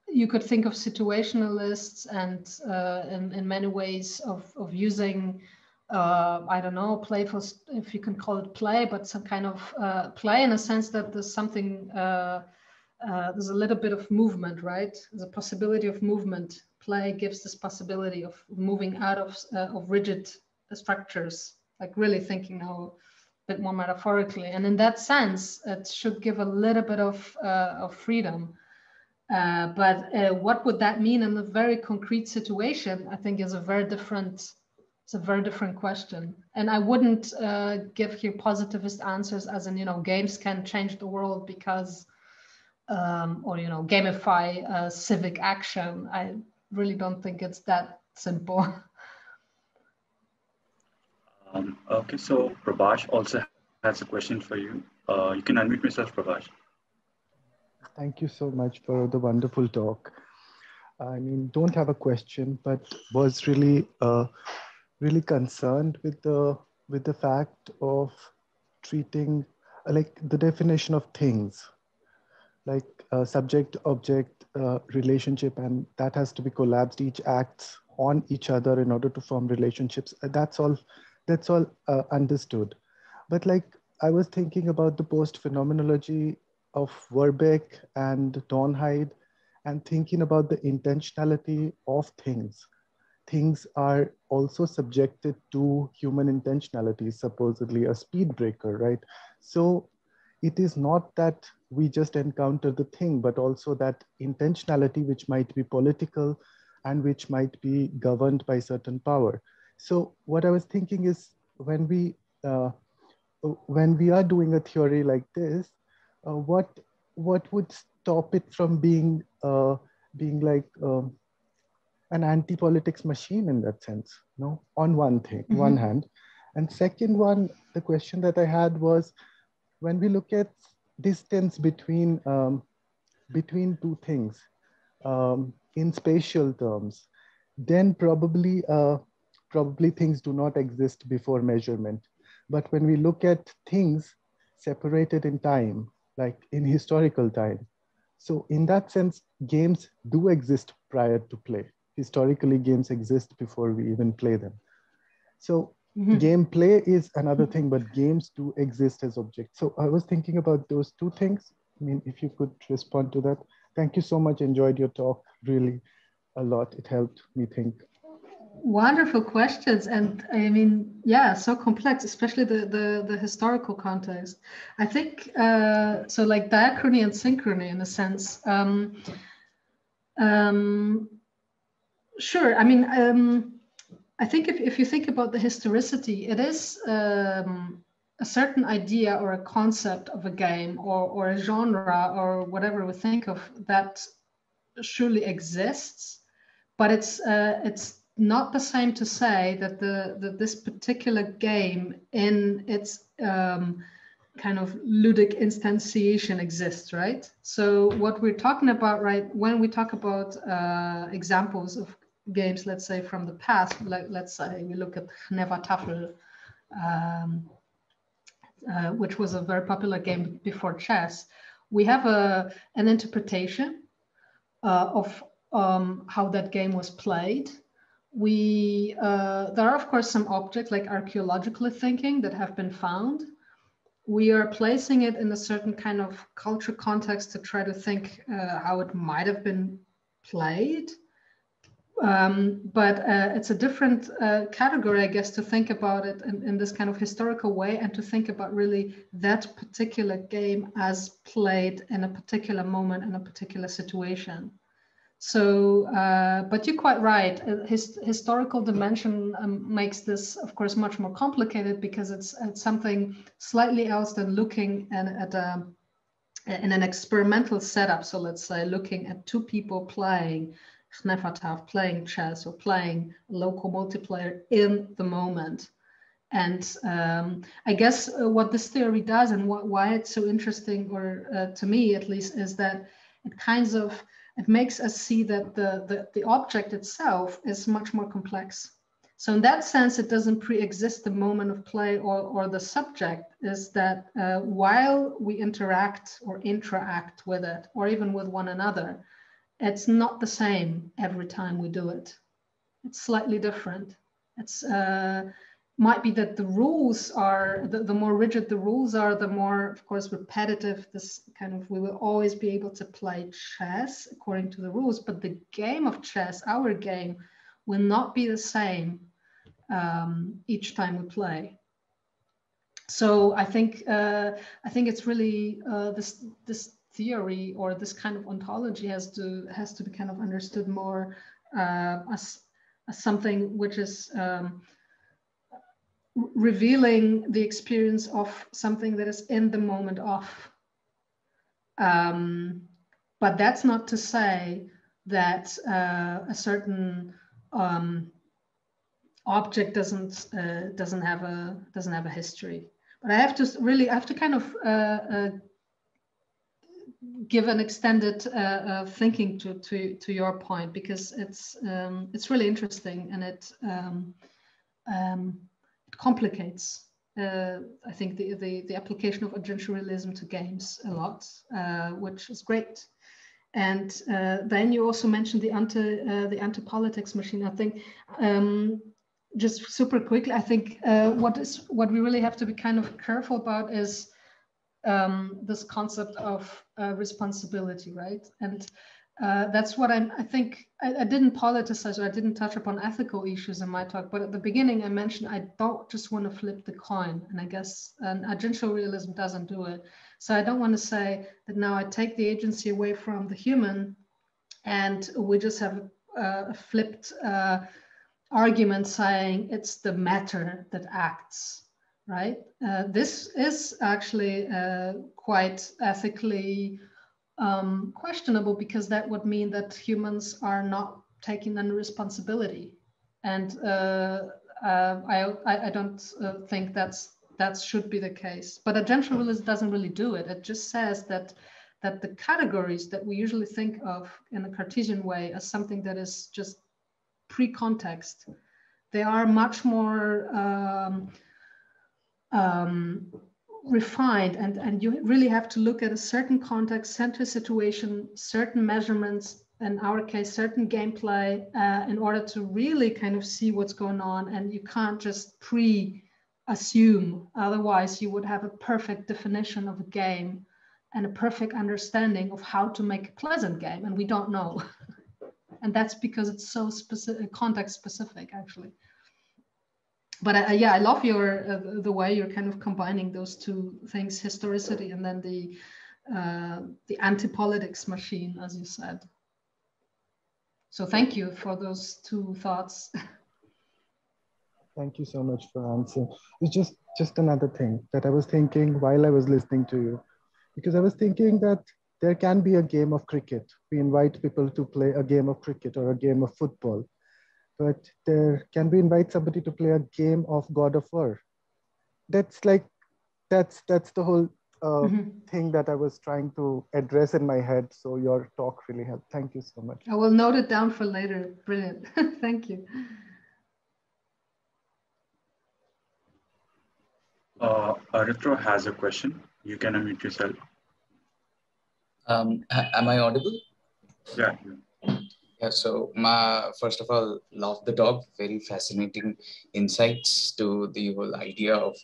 you could think of situationalists and uh, in, in many ways of, of using, uh, I don't know, playful, if you can call it play, but some kind of uh, play in a sense that there's something, uh, uh, there's a little bit of movement, right? There's a possibility of movement. Play gives this possibility of moving out of, uh, of rigid structures, like really thinking now bit more metaphorically. And in that sense, it should give a little bit of, uh, of freedom. Uh, but uh, what would that mean in a very concrete situation? I think is a very different. It's a very different question, and I wouldn't uh, give here positivist answers as in you know games can change the world because, um, or you know gamify uh, civic action. I really don't think it's that simple. Um, okay, so Prabhash also has a question for you. Uh, you can unmute yourself, Prabhash. Thank you so much for the wonderful talk. I mean, don't have a question, but was really, uh, really concerned with the with the fact of treating like the definition of things, like uh, subject object uh, relationship, and that has to be collapsed. Each acts on each other in order to form relationships. That's all. That's all uh, understood. But like I was thinking about the post phenomenology of Verbeek and Don Ihde and thinking about the intentionality of things. Things are also subjected to human intentionality, supposedly a speed breaker, right? So it is not that we just encounter the thing, but also that intentionality, which might be political and which might be governed by certain power. So what I was thinking is when we uh, when we are doing a theory like this, uh, what what would stop it from being uh, being like um, an anti-politics machine in that sense? no, on one thing, mm -hmm. one hand, and second one, the question that I had was when we look at distance between um, between two things um, in spatial terms, then probably uh, probably things do not exist before measurement. But when we look at things separated in time, like in historical time. So in that sense, games do exist prior to play. Historically, games exist before we even play them. So mm-hmm. gameplay is another thing, but games do exist as objects. So I was thinking about those two things. I mean, if you could respond to that. Thank you so much. Enjoyed your talk really a lot. It helped me think wonderful questions. And i mean yeah so complex especially the the, the historical context. I think uh, so like diachrony and synchrony in a sense um, um, sure. I mean um, i think if, if you think about the historicity it is um, a certain idea or a concept of a game or, or a genre or whatever we think of that surely exists but it's uh, it's not the same to say that the that this particular game in its um, kind of ludic instantiation exists, right? So what we're talking about, right, when we talk about uh, examples of games, let's say from the past, like let's say we look at Hnefatafl, um, uh, which was a very popular game before chess, we have a an interpretation uh, of um, how that game was played we uh, there are of course some objects like archaeologically thinking that have been found. We are placing it in a certain kind of culture context to try to think uh, how it might have been played. Um, but uh, it's a different uh, category i guess to think about it in, in, this kind of historical way and to think about really that particular game as played in a particular moment in a particular situation so, uh, but you're quite right. His historical dimension um, makes this, of course, much more complicated because it's, it's something slightly else than looking at, at a, in an experimental setup. So let's say looking at two people playing Hnefatafl, playing chess or playing local multiplayer in the moment. And um, I guess uh, what this theory does and wh why it's so interesting, or uh, to me at least, is that it kinds of it makes us see that the, the, the object itself is much more complex. So in that sense, it doesn't pre-exist the moment of play or, or the subject is that uh, while we interact or interact with it, or even with one another, it's not the same every time we do it. It's slightly different. It's, uh, might be that the rules are the, the more rigid the rules are the more of course repetitive this kind of we will always be able to play chess according to the rules but the game of chess our game will not be the same um, each time we play. So i think uh, i think it's really uh, this this theory or this kind of ontology has to has to be kind of understood more uh, as, as something which is um, revealing the experience of something that is in the moment of. Um, but that's not to say that uh, a certain um, object doesn't uh, doesn't have a doesn't have a history. But I have to really I have to kind of uh, uh give an extended uh, uh, thinking to, to to your point because it's um, it's really interesting and it um, complicates. I think the, the the application of agential realism to games a lot, which is great. And uh, then you also mentioned the anti uh, the anti-politics machine. I think um, just super quickly, I think uh, what is what we really have to be kind of careful about is um, this concept of uh, responsibility, right? And uh, that's what I, I think I, I, didn't politicize or I didn't touch upon ethical issues in my talk, but at the beginning I mentioned I don't just want to flip the coin, and I guess an agential realism doesn't do it. So I don't want to say that now I take the agency away from the human and we just have a, a flipped uh, argument saying it's the matter that acts, right? Uh, this is actually uh, quite ethically um, questionable because that would mean that humans are not taking any responsibility. And uh, uh, I, I, don't uh, think that's that should be the case. But agential realism doesn't really do it. It just says that that the categories that we usually think of in a Cartesian way as something that is just pre-context, they are much more um, um, refined and, and you really have to look at a certain context, center situation, certain measurements, in our case, certain gameplay uh, in order to really kind of see what's going on. And you can't just pre assume. Otherwise, you would have a perfect definition of a game and a perfect understanding of how to make a pleasant game, and we don't know. and that's because it's so specific, context specific, actually. But uh, yeah, I love your uh, the way you're kind of combining those two things: historicity and then the uh, the anti-politics machine, as you said. So thank you for those two thoughts. Thank you so much for answering. It's just just another thing that I was thinking while I was listening to you, because I was thinking that there can be a game of cricket. We invite people to play a game of cricket or a game of football, but there can we invite somebody to play a game of God of War. That's like that's that's the whole uh, mm-hmm. thing that I was trying to address in my head. So your talk really helped. Thank you so much. I will note it down for later. Brilliant. Thank you. Uh, Retro has a question. You can unmute yourself. Um, am I audible? Yeah. Yeah. So, my first of all, love the dog. Very fascinating insights to the whole idea of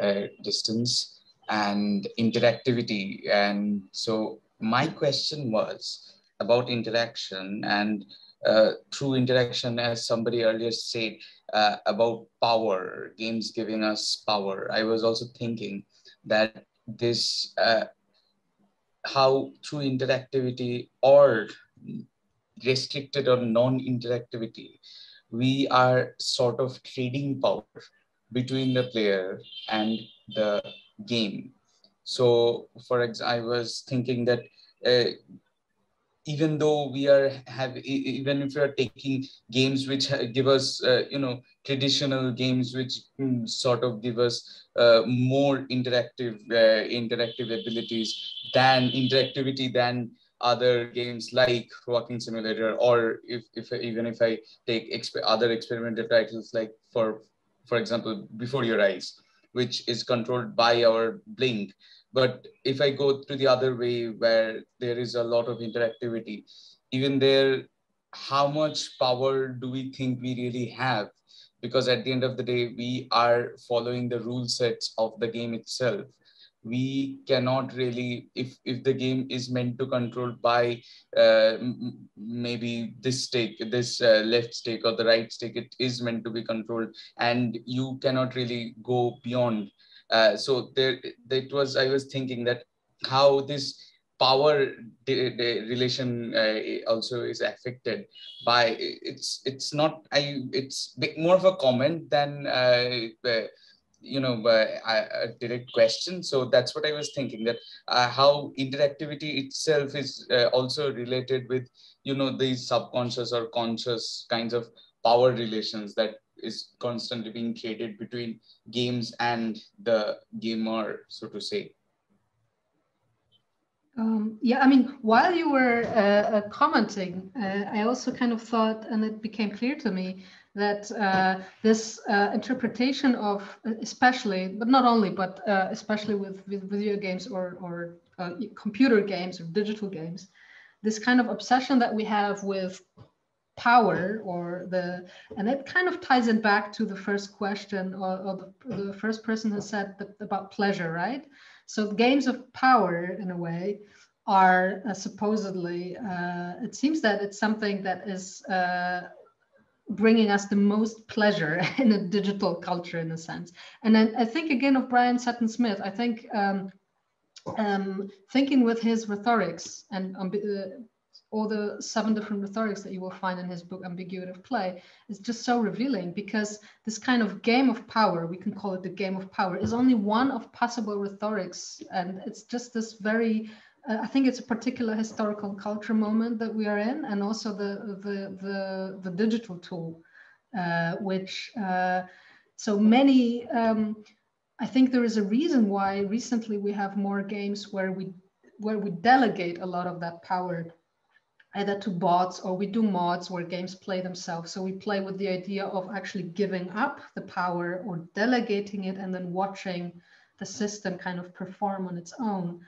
uh, distance and interactivity. And so, my question was about interaction and uh, through interaction, as somebody earlier said, uh, about power, games giving us power. I was also thinking that this, uh, how through interactivity or restricted or non-interactivity, we are sort of trading power between the player and the game. So, for example, I was thinking that uh, even though we are have even if we are taking games which give us uh, you know traditional games which mm, sort of give us uh, more interactive uh, interactive abilities than interactivity than other games like walking simulator or if, if even if i take exp- other experimental titles like for for example before your eyes which is controlled by our blink but if I go to the other way where there is a lot of interactivity, even there, how much power do we think we really have? Because at the end of the day, we are following the rule sets of the game itself. We cannot really, if, if the game is meant to control by uh, maybe this stake, this uh, left stake or the right stake, it is meant to be controlled, and you cannot really go beyond. Uh, so there, that was I was thinking that how this power de- de- relation uh, also is affected by it's it's not i it's more of a comment than uh, uh you know a direct question. So that's what i was thinking that uh, how interactivity itself is uh, also related with you know these subconscious or conscious kinds of power relations that is constantly being created between games and the gamer so to say. Um, yeah, I mean, while you were uh, uh, commenting, uh, I also kind of thought, and it became clear to me that uh, this uh, interpretation of, especially, but not only, but uh, especially with, with video games or, or computer games or digital games, this kind of obsession that we have with power or the and it kind of ties it back to the first question or, or the, the, first person who said about pleasure right? So games of power, in a way, are uh, supposedly, uh, it seems that it's something that is uh, bringing us the most pleasure in a digital culture, in a sense. And then I think again of Brian Sutton Smith, I think um, um, thinking with his rhetorics and um, uh, all the seven different rhetorics that you will find in his book ambiguity of play is just so revealing because this kind of game of power we can call it the game of power is only one of possible rhetorics and it's just this very i think it's a particular historical culture moment that we are in and also the the the, the digital tool uh, which uh, so many um, i think there is a reason why recently we have more games where we where we delegate a lot of that power either to bots or we do mods where games play themselves. So we play with the idea of actually giving up the power or delegating it and then watching the system kind of perform on its own.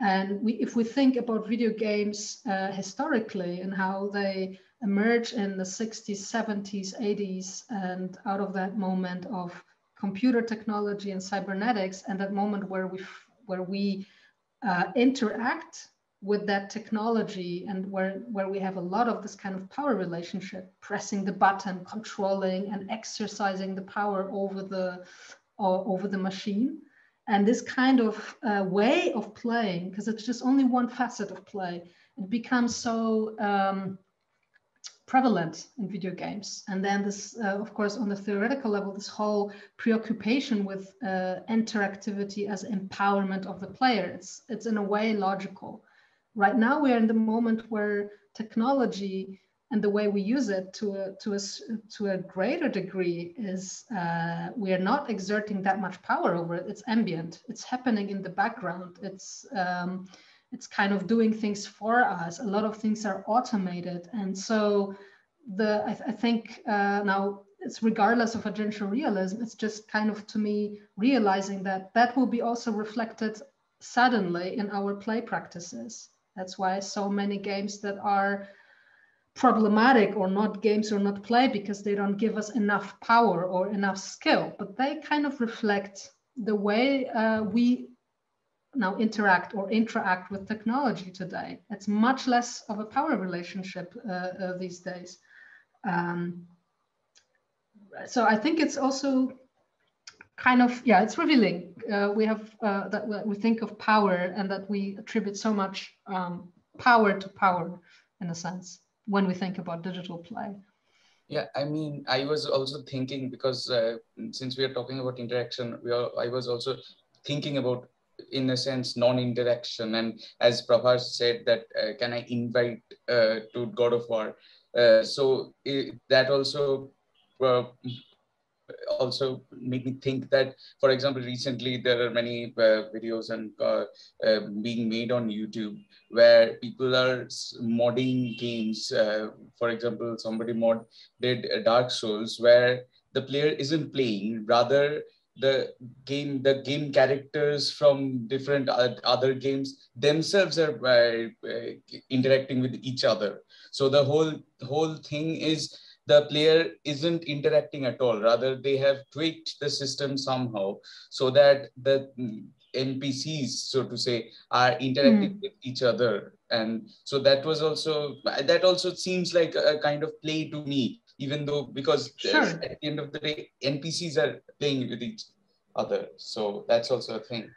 And we, if we think about video games uh, historically and how they emerge in the 60s, 70s, 80s, and out of that moment of computer technology and cybernetics, and that moment where we where we uh, interact with that technology and where, where we have a lot of this kind of power relationship, pressing the button, controlling and exercising the power over the, uh, over the machine. And this kind of uh, way of playing, because it's just only one facet of play, it becomes so um, prevalent in video games. And then this, uh, of course, on the theoretical level, this whole preoccupation with uh, interactivity as empowerment of the player, it's, it's in a way logical right now we are in the moment where technology and the way we use it to a, to a, to a greater degree is uh, we are not exerting that much power over it. It's ambient. It's happening in the background. It's um, it's kind of doing things for us. A lot of things are automated, and so the I, th I think uh, now it's regardless of agential realism. It's just kind of to me realizing that that will be also reflected suddenly in our play practices. That's why so many games that are problematic or not games or not play because they don't give us enough power or enough skill, but they kind of reflect the way uh, we now interact or interact with technology today. It's much less of a power relationship uh, uh, these days. Um, so I think it's also kind of yeah it's revealing uh, we have uh, that we think of power and that we attribute so much um, power to power in a sense when we think about digital play. Yeah i mean i was also thinking because uh, since we are talking about interaction we are i was also thinking about in a sense non-interaction. And as Prabhash said that uh, can i invite uh, to god of war? Uh, so it, that also also made me think that, for example, recently there are many uh, videos and uh, uh, being made on YouTube where people are modding games. Uh, for example, somebody mod did Dark Souls where the player isn't playing, rather the game the game characters from different other games themselves are uh, uh, interacting with each other so the whole whole thing is the player isn't interacting at all. Rather, they have tweaked the system somehow so that the NPCs, so to say, are interacting mm. with each other. And so that was also, that also seems like a kind of play to me, even though, because sure. at the end of the day, NPCs are playing with each other. So that's also a thing.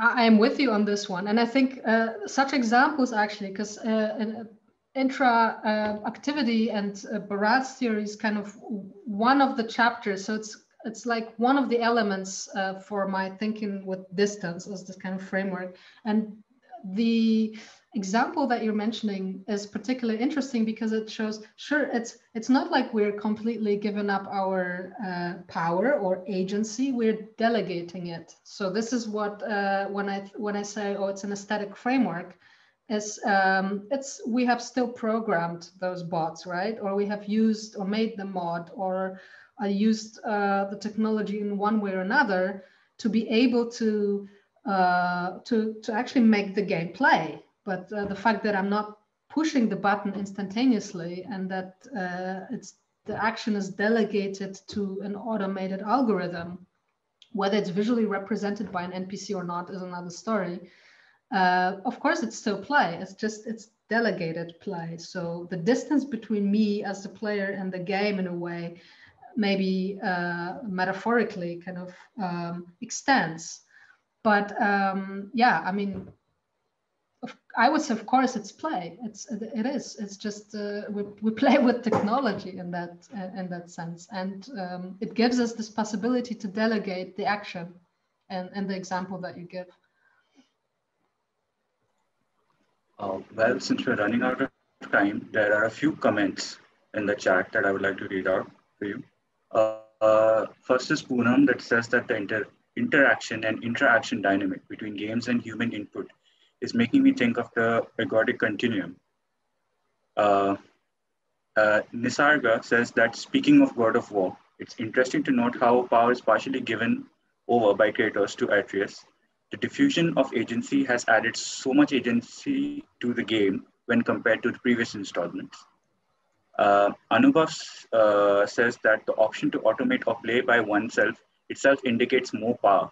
I am with you on this one, and I think uh, such examples actually, because uh, intra uh, activity and uh, Barad's theory is kind of one of the chapters. So it's it's like one of the elements uh, for my thinking with distance as this kind of framework. And the example that you're mentioning is particularly interesting because it shows sure it's it's not like we're completely giving up our uh, power or agency we're delegating it so this is what uh, when i when i say oh it's an aesthetic framework is um, it's we have still programmed those bots right or we have used or made the mod or uh, used uh, the technology in one way or another to be able to uh, to to actually make the game play but uh, the fact that I'm not pushing the button instantaneously and that uh, it's the action is delegated to an automated algorithm, whether it's visually represented by an NPC or not is another story. Uh, of course, it's still play. It's just it's delegated play. So the distance between me as the player and the game, in a way, maybe uh, metaphorically, kind of um, extends. But um, yeah, I mean, I would say, of course, it's play. It's it is. It's just uh, we, we play with technology in that in that sense, and um, it gives us this possibility to delegate the action, and and the example that you give. Uh, well, since we're running out of time, there are a few comments in the chat that I would like to read out for you. Uh, uh, first is Poonam that says that the inter interaction and interaction dynamic between games and human input is making me think of the ergodic continuum. Uh, uh, Nisarga says that speaking of God of War, it's interesting to note how power is partially given over by Kratos to Atreus. The diffusion of agency has added so much agency to the game when compared to the previous installments. Uh, Anubhav uh, says that the option to automate or play by oneself itself indicates more power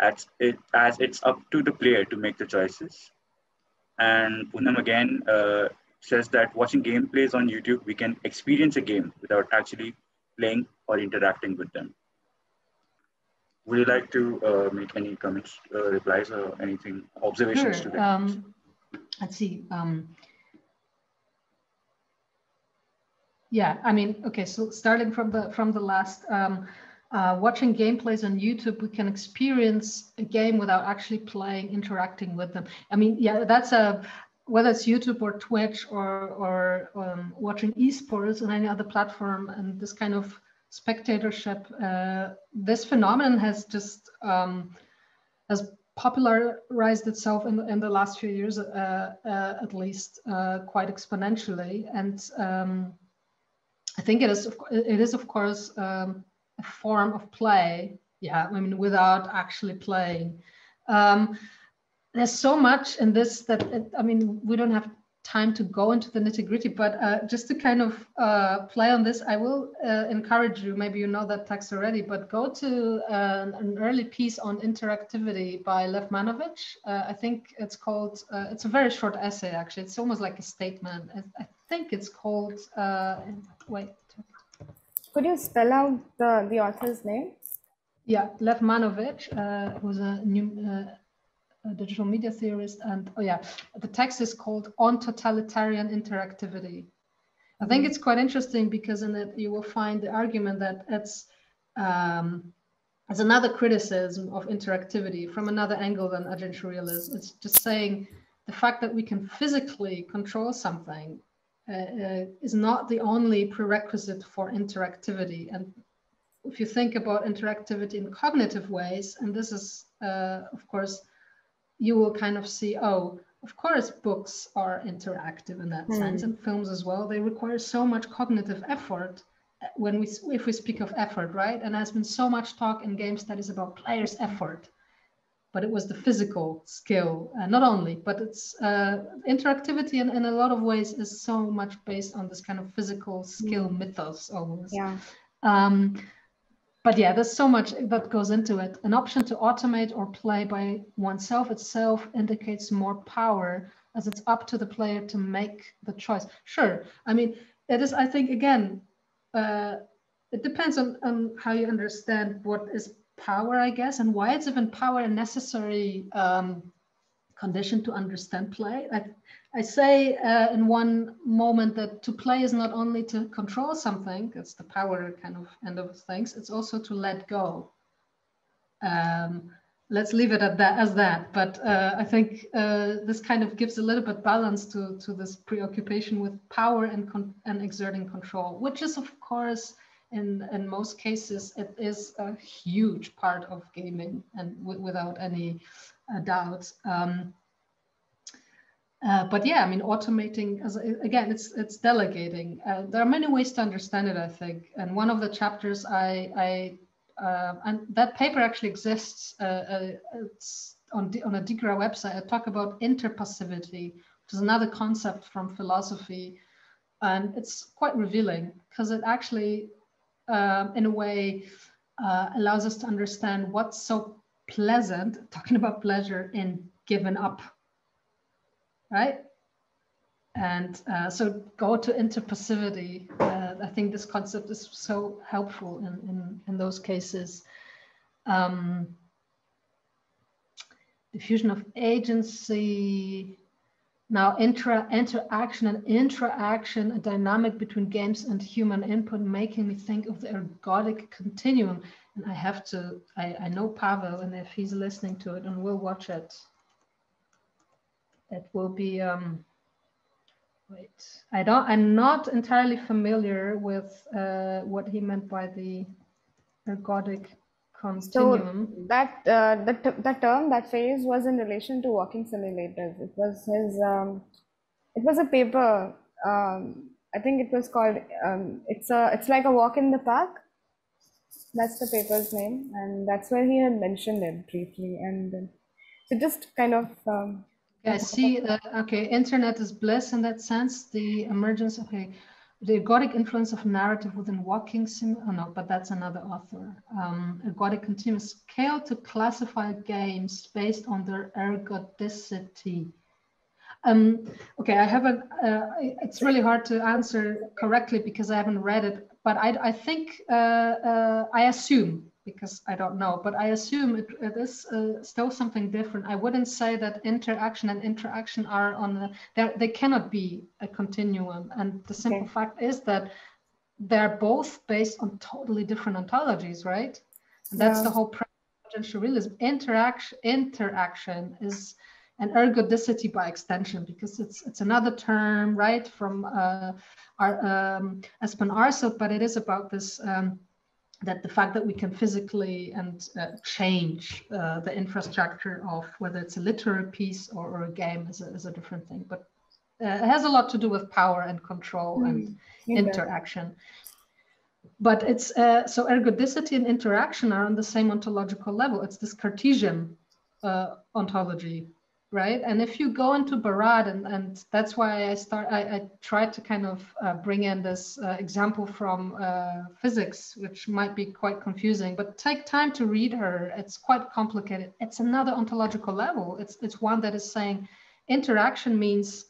as, it, as it's up to the player to make the choices. And Poonam again uh, says that watching gameplays on YouTube, we can experience a game without actually playing or interacting with them. Would you like to uh, make any comments, uh, replies, or anything, observations sure. to that? Um, let's see. Um, yeah, I mean, okay. So starting from the from the last, um, uh, watching gameplays on YouTube, we can experience a game without actually playing, interacting with them. I mean, yeah, that's a whether it's YouTube or Twitch or or um, watching esports on any other platform, and this kind of spectatorship, uh, this phenomenon has just um, has popularized itself in, in the last few years, uh, uh at least, uh, quite exponentially, and um, I think it is it is of course. Um, a form of play. Yeah, I mean, without actually playing. Um, there's so much in this that, it, I mean, we don't have time to go into the nitty gritty, but uh, just to kind of uh, play on this, I will uh, encourage you, maybe you know that text already, but go to uh, an early piece on interactivity by Lev Manovich. Uh, I think it's called, uh, it's a very short essay actually. It's almost like a statement. I, I think it's called, wait, could you spell out the, the author's name? Yeah, Lev Manovich, uh, who's a new uh, digital media theorist. And oh yeah, the text is called On Totalitarian Interactivity. I think it's quite interesting because in it you will find the argument that it's um, it's another criticism of interactivity from another angle than agency realism. It's just saying the fact that we can physically control something uh, uh, is not the only prerequisite for interactivity. And if you think about interactivity in cognitive ways, and this is, uh, of course, you will kind of see, oh, of course, books are interactive in that mm. sense, and films as well. They require so much cognitive effort when we, if we speak of effort, right? And there's been so much talk in game studies about players' effort but it was the physical skill uh, not only but it's uh, interactivity in, in a lot of ways is so much based on this kind of physical skill mm. mythos almost yeah um, but yeah there's so much that goes into it. An option to automate or play by oneself itself indicates more power as it's up to the player to make the choice. Sure i mean it is i think again uh, it depends on, on how you understand what is power, I guess, and why it's even power a necessary um, condition to understand play. I, I say uh, in one moment that to play is not only to control something, it's the power kind of end of things, it's also to let go. Um, let's leave it at that as that. But uh, I think uh, this kind of gives a little bit balance to, to this preoccupation with power and, and exerting control, which is of course, in, in most cases, it is a huge part of gaming and without any doubt. Um, uh, but yeah, I mean, automating as again, it's it's delegating. Uh, there are many ways to understand it, I think. And one of the chapters I I uh, and that paper actually exists. Uh, uh, it's on on a DiGRA website. I talk about interpassivity, which is another concept from philosophy, and it's quite revealing because it actually, um, in a way, allows us to understand what's so pleasant. Talking about pleasure in giving up right? And uh, so go to interpassivity. Uh, I think this concept is so helpful in, in, in those cases. Um, diffusion of agency. Now, intra interaction and interaction, a dynamic between games and human input, making me think of the ergodic continuum. And I have to, I, I know Pavel, and if he's listening to it, and we'll watch it, it will be, um, wait, I don't, I'm not entirely familiar with uh, what he meant by the ergodic continuum. So that, uh, the, the term, that phase was in relation to walking simulators. It was his, um, it was a paper, um, I think it was called, um, it's a, it's like a walk in the park. That's the paper's name. And that's where he had mentioned it briefly. And so just kind of um, I see that, okay, internet is bliss in that sense, the emergence, okay, the ergodic influence of narrative within walking sim, oh no, but that's another author. Um, ergodic continuous scale to classify games based on their ergodicity. Um, okay, I haven't, uh, it's really hard to answer correctly because I haven't read it, but I, I think, uh, uh, I assume because I don't know, but I assume it, it is uh, still something different. I wouldn't say that interaction and interaction are on, a, they cannot be a continuum. And the simple okay. fact is that they're both based on totally different ontologies, right? And that's yeah. the whole potential realism. Interaction, interaction is an ergodicity by extension because it's it's another term, right, from uh, our um, Espen but it is about this um, that the fact that we can physically and uh, change uh, the infrastructure of whether it's a literary piece or, or a game is a, is a, different thing. But uh, it has a lot to do with power and control mm, and interaction. But it's uh, so ergodicity and interaction are on the same ontological level. It's this Cartesian uh, ontology right? And if you go into Barad, and, and that's why I start, I, I tried to kind of uh, bring in this uh, example from uh, physics, which might be quite confusing, but take time to read her. It's quite complicated. It's another ontological level. It's, it's one that is saying interaction means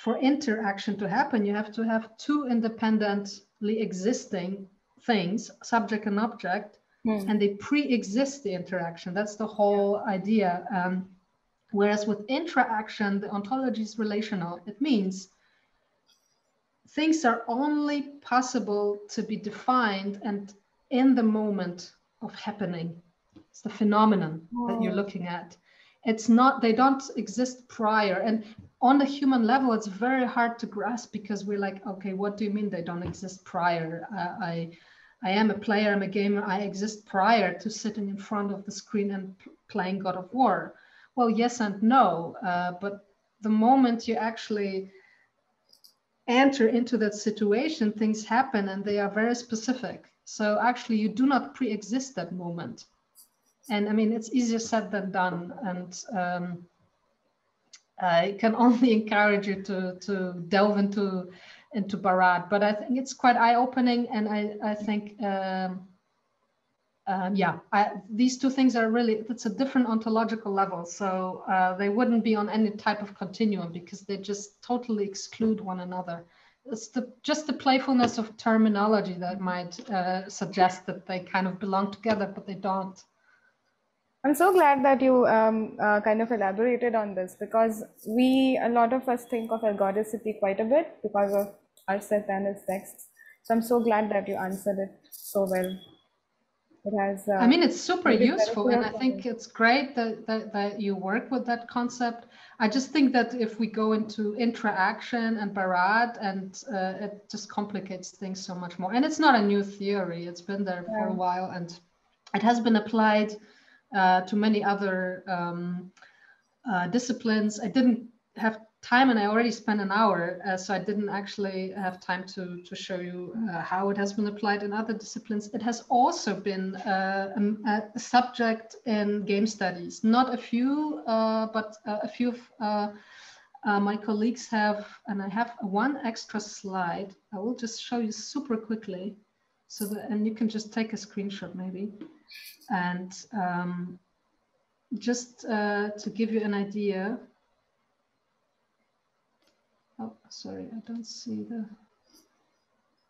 for interaction to happen, you have to have two independently existing things, subject and object, mm. and they pre-exist the interaction. That's the whole idea. Um, Whereas with interaction, the ontology is relational. It means things are only possible to be defined and in the moment of happening. It's the phenomenon oh. that you're oh. looking at. It's not, they don't exist prior. And on the human level, it's very hard to grasp because we're like, okay, what do you mean they don't exist prior? Uh, I, I am a player, I'm a gamer, I exist prior to sitting in front of the screen and playing God of War. Well, yes and no, uh, but the moment you actually enter into that situation, things happen and they are very specific. So actually, you do not pre-exist that moment. And I mean, it's easier said than done. And um, I can only encourage you to to delve into into Barad. But I think it's quite eye-opening, and I I think. Um, um, yeah, I, these two things are really, it's a different ontological level. So uh, they wouldn't be on any type of continuum because they just totally exclude one another. It's the, just the playfulness of terminology that might uh, suggest that they kind of belong together, but they don't. I'm so glad that you um, uh, kind of elaborated on this because we, a lot of us think of ergodicity quite a bit because of and its texts. So I'm so glad that you answered it so well. It has. Uh, I mean, it's super useful, and I think it's great that, that, that you work with that concept. I just think that if we go into interaction and Barad, and uh, it just complicates things so much more. And it's not a new theory; it's been there for a while, and it has been applied uh, to many other um, uh, disciplines. I didn't have time and I already spent an hour, uh, so I didn't actually have time to, to show you uh, how it has been applied in other disciplines. It has also been uh, a, a, subject in game studies. Not a few, uh, but a few of uh, uh, my colleagues have, and I have one extra slide. I will just show you super quickly, so that, and you can just take a screenshot maybe. And um, just to give you an idea, Oh, sorry, I don't see the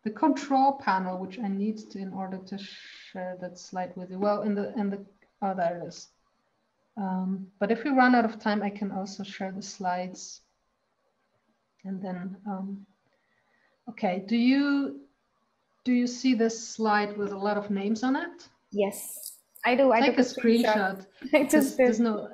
the control panel, which I need to in order to share that slide with you. Well, in the in the oh, there it is. Um, but if we run out of time, I can also share the slides. And then, um, okay, do you do you see this slide with a lot of names on it? Yes, I do. I take a, screenshot. screenshot. I just there's, there's no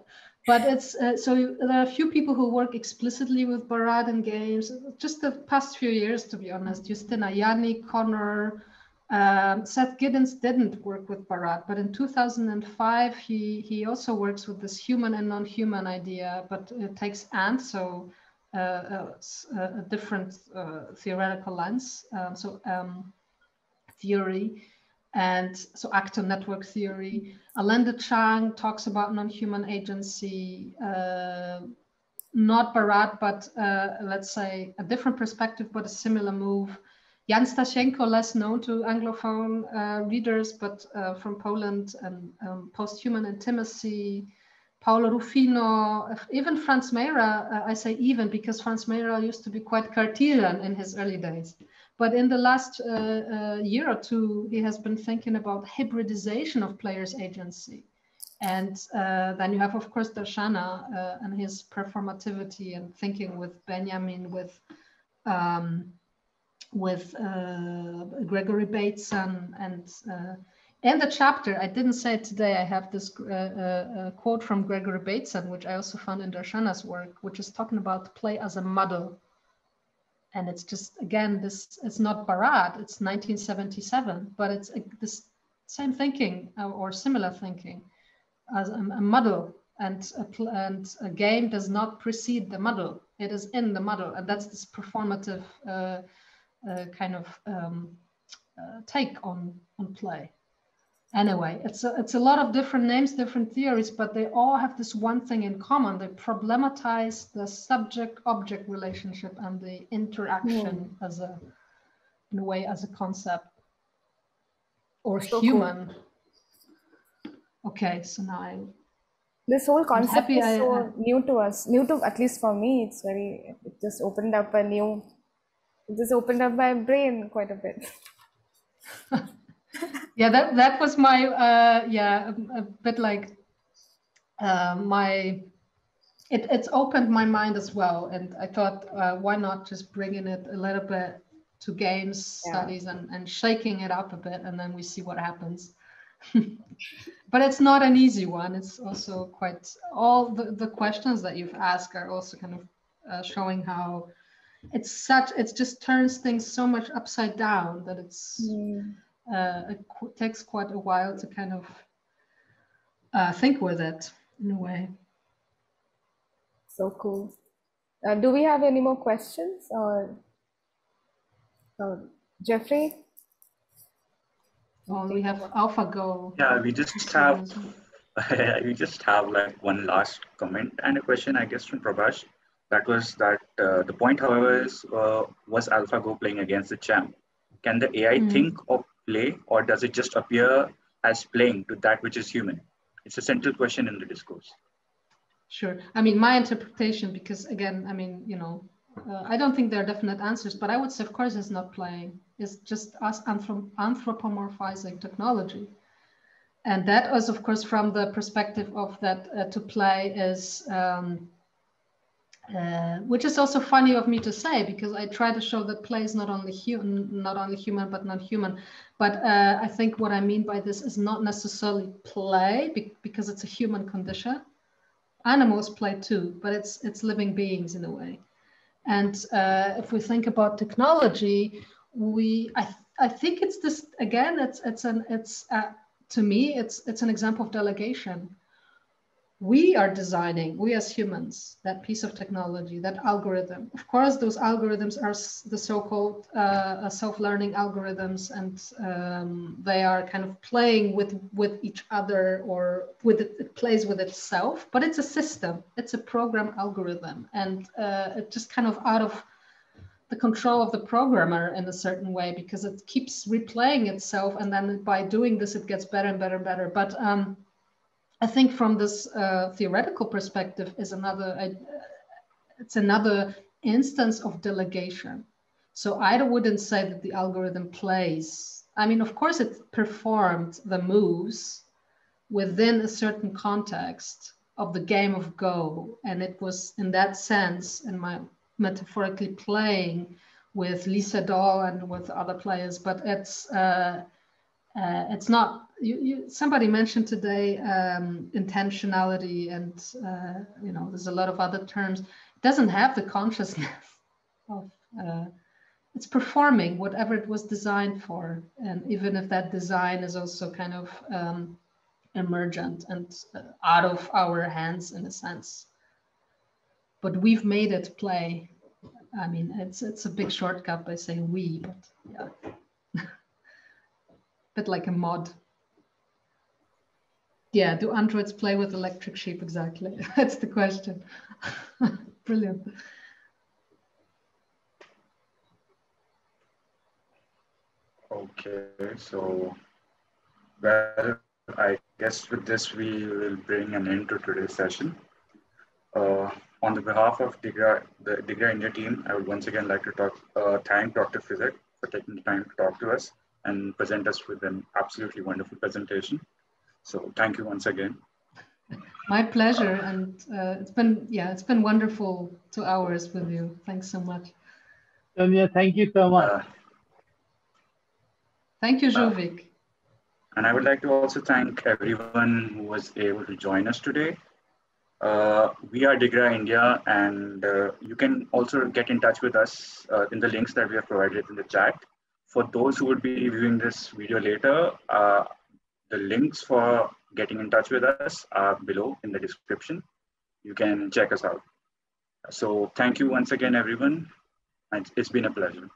but it's uh, so there are a few people who work explicitly with Barad and games. Just the past few years, to be honest, Justina Yanni, Connor, um, Seth Giddings didn't work with Barad, but in 2005 he he also works with this human and non-human idea, but it takes Ant, so uh, a, uh, a, different uh, theoretical lens. Um, so um, theory and so actor network theory. Alenda Chang talks about non-human agency, uh, not Barad, but uh, let's say a different perspective, but a similar move. Jan Stasieńko, less known to Anglophone uh, readers, but uh, from Poland and um, post-human intimacy. Paolo Ruffino, even Frans Mäyrä, uh, I say even because Frans Mäyrä used to be quite Cartesian in his early days. But in the last uh, uh, year or two, he has been thinking about hybridization of players' agency. And uh, then you have, of course, Darshana uh, and his performativity and thinking with Benjamin, with um, with uh, Gregory Bateson and uh, in the chapter, I didn't say today, I have this quote from Gregory Bateson, which I also found in Darshana's work, which is talking about play as a model and it's just again this it's not Barad, it's 1977, but it's a, this same thinking uh, or similar thinking as a, a model and a, and a game does not precede the model it is in the model and that's this performative uh, uh, kind of um, uh, take on on play anyway it's a, it's a lot of different names different theories but they all have this one thing in common they problematize the subject object relationship and the interaction mm. as a in a way as a concept or so human cool. okay so now i this whole concept is so I, new to us new to at least for me it's very it just opened up a new it just opened up my brain quite a bit yeah, that that was my uh, yeah a, a bit like uh, my it it's opened my mind as well, and I thought uh, why not just bringing it a little bit to games yeah. studies and and shaking it up a bit, and then we see what happens. but it's not an easy one. It's also quite all the, the questions that you've asked are also kind of uh, showing how it's such it just turns things so much upside down that it's mm uh, it takes quite a while to kind of uh, think with it in a way. So cool. Uh, do we have any more questions or, or Jeffrey? Well, we have AlphaGo. Yeah, we just have we just have like one last comment and a question, I guess, from Prabhash. That was that uh, the point, however, is uh, was AlphaGo playing against the champ? Can the AI mm. think of play or does it just appear as playing to that which is human? It's a central question in the discourse. Sure. I mean, my interpretation, because again, I mean, you know, uh, I don't think there are definite answers, but I would say, of course, it's not playing. It's just us anthrop- anthropomorphizing technology. and that was, of course, from the perspective of that uh, to play is, um, uh, which is also funny of me to say because I try to show that play is not only human, not only human but not human. But uh, I think what I mean by this is not necessarily play be because it's a human condition. Animals play too, but it's it's living beings in a way. And uh, if we think about technology, we I, I think it's this again. It's it's an it's uh, to me, it's, it's an example of delegation. We are designing, we as humans, that piece of technology, that algorithm. Of course, those algorithms are the so-called uh, self-learning algorithms, and um, they are kind of playing with, with each other or with it, it, plays with itself, but it's a system, it's a program algorithm. And uh, it just kind of out of the control of the programmer in a certain way because it keeps replaying itself and then by doing this it gets better and better and better but um, i think from this uh, theoretical perspective is another uh, it's another instance of delegation. So i wouldn't say that the algorithm plays i mean of course it performed the moves within a certain context of the game of go and it was in that sense in my metaphorically playing with Lee Sedol and with other players, but it's uh, uh, it's not. You, you, somebody mentioned today um, intentionality, and uh, you know, there's a lot of other terms. It doesn't have the consciousness of. Uh, it's performing whatever it was designed for, and even if that design is also kind of um, emergent and uh, out of our hands in a sense but we've made it play. I mean, it's it's a big shortcut by saying we, but yeah, bit like a mod. Yeah, do androids play with electric sheep exactly? That's the question. Brilliant. Okay, so well, I guess with this we will bring an end to today's session. Uh, on the behalf of DiGRA, the DiGRA India team, I would once again like to talk, uh, thank Dr. Fizek for taking the time to talk to us and present us with an absolutely wonderful presentation. So thank you once again. My pleasure, and uh, it's been yeah, it's been wonderful two hours with you. Thanks so much. Sonia, thank you so much. Uh, thank you, Souvik. Uh, and I would like to also thank everyone who was able to join us today. Uh, we are DiGRA India, and uh, you can also get in touch with us uh, in the links that we have provided in the chat. For those who would be viewing this video later, uh, the links for getting in touch with us are below in the description. You can check us out. So thank you once again, everyone. It's been a pleasure.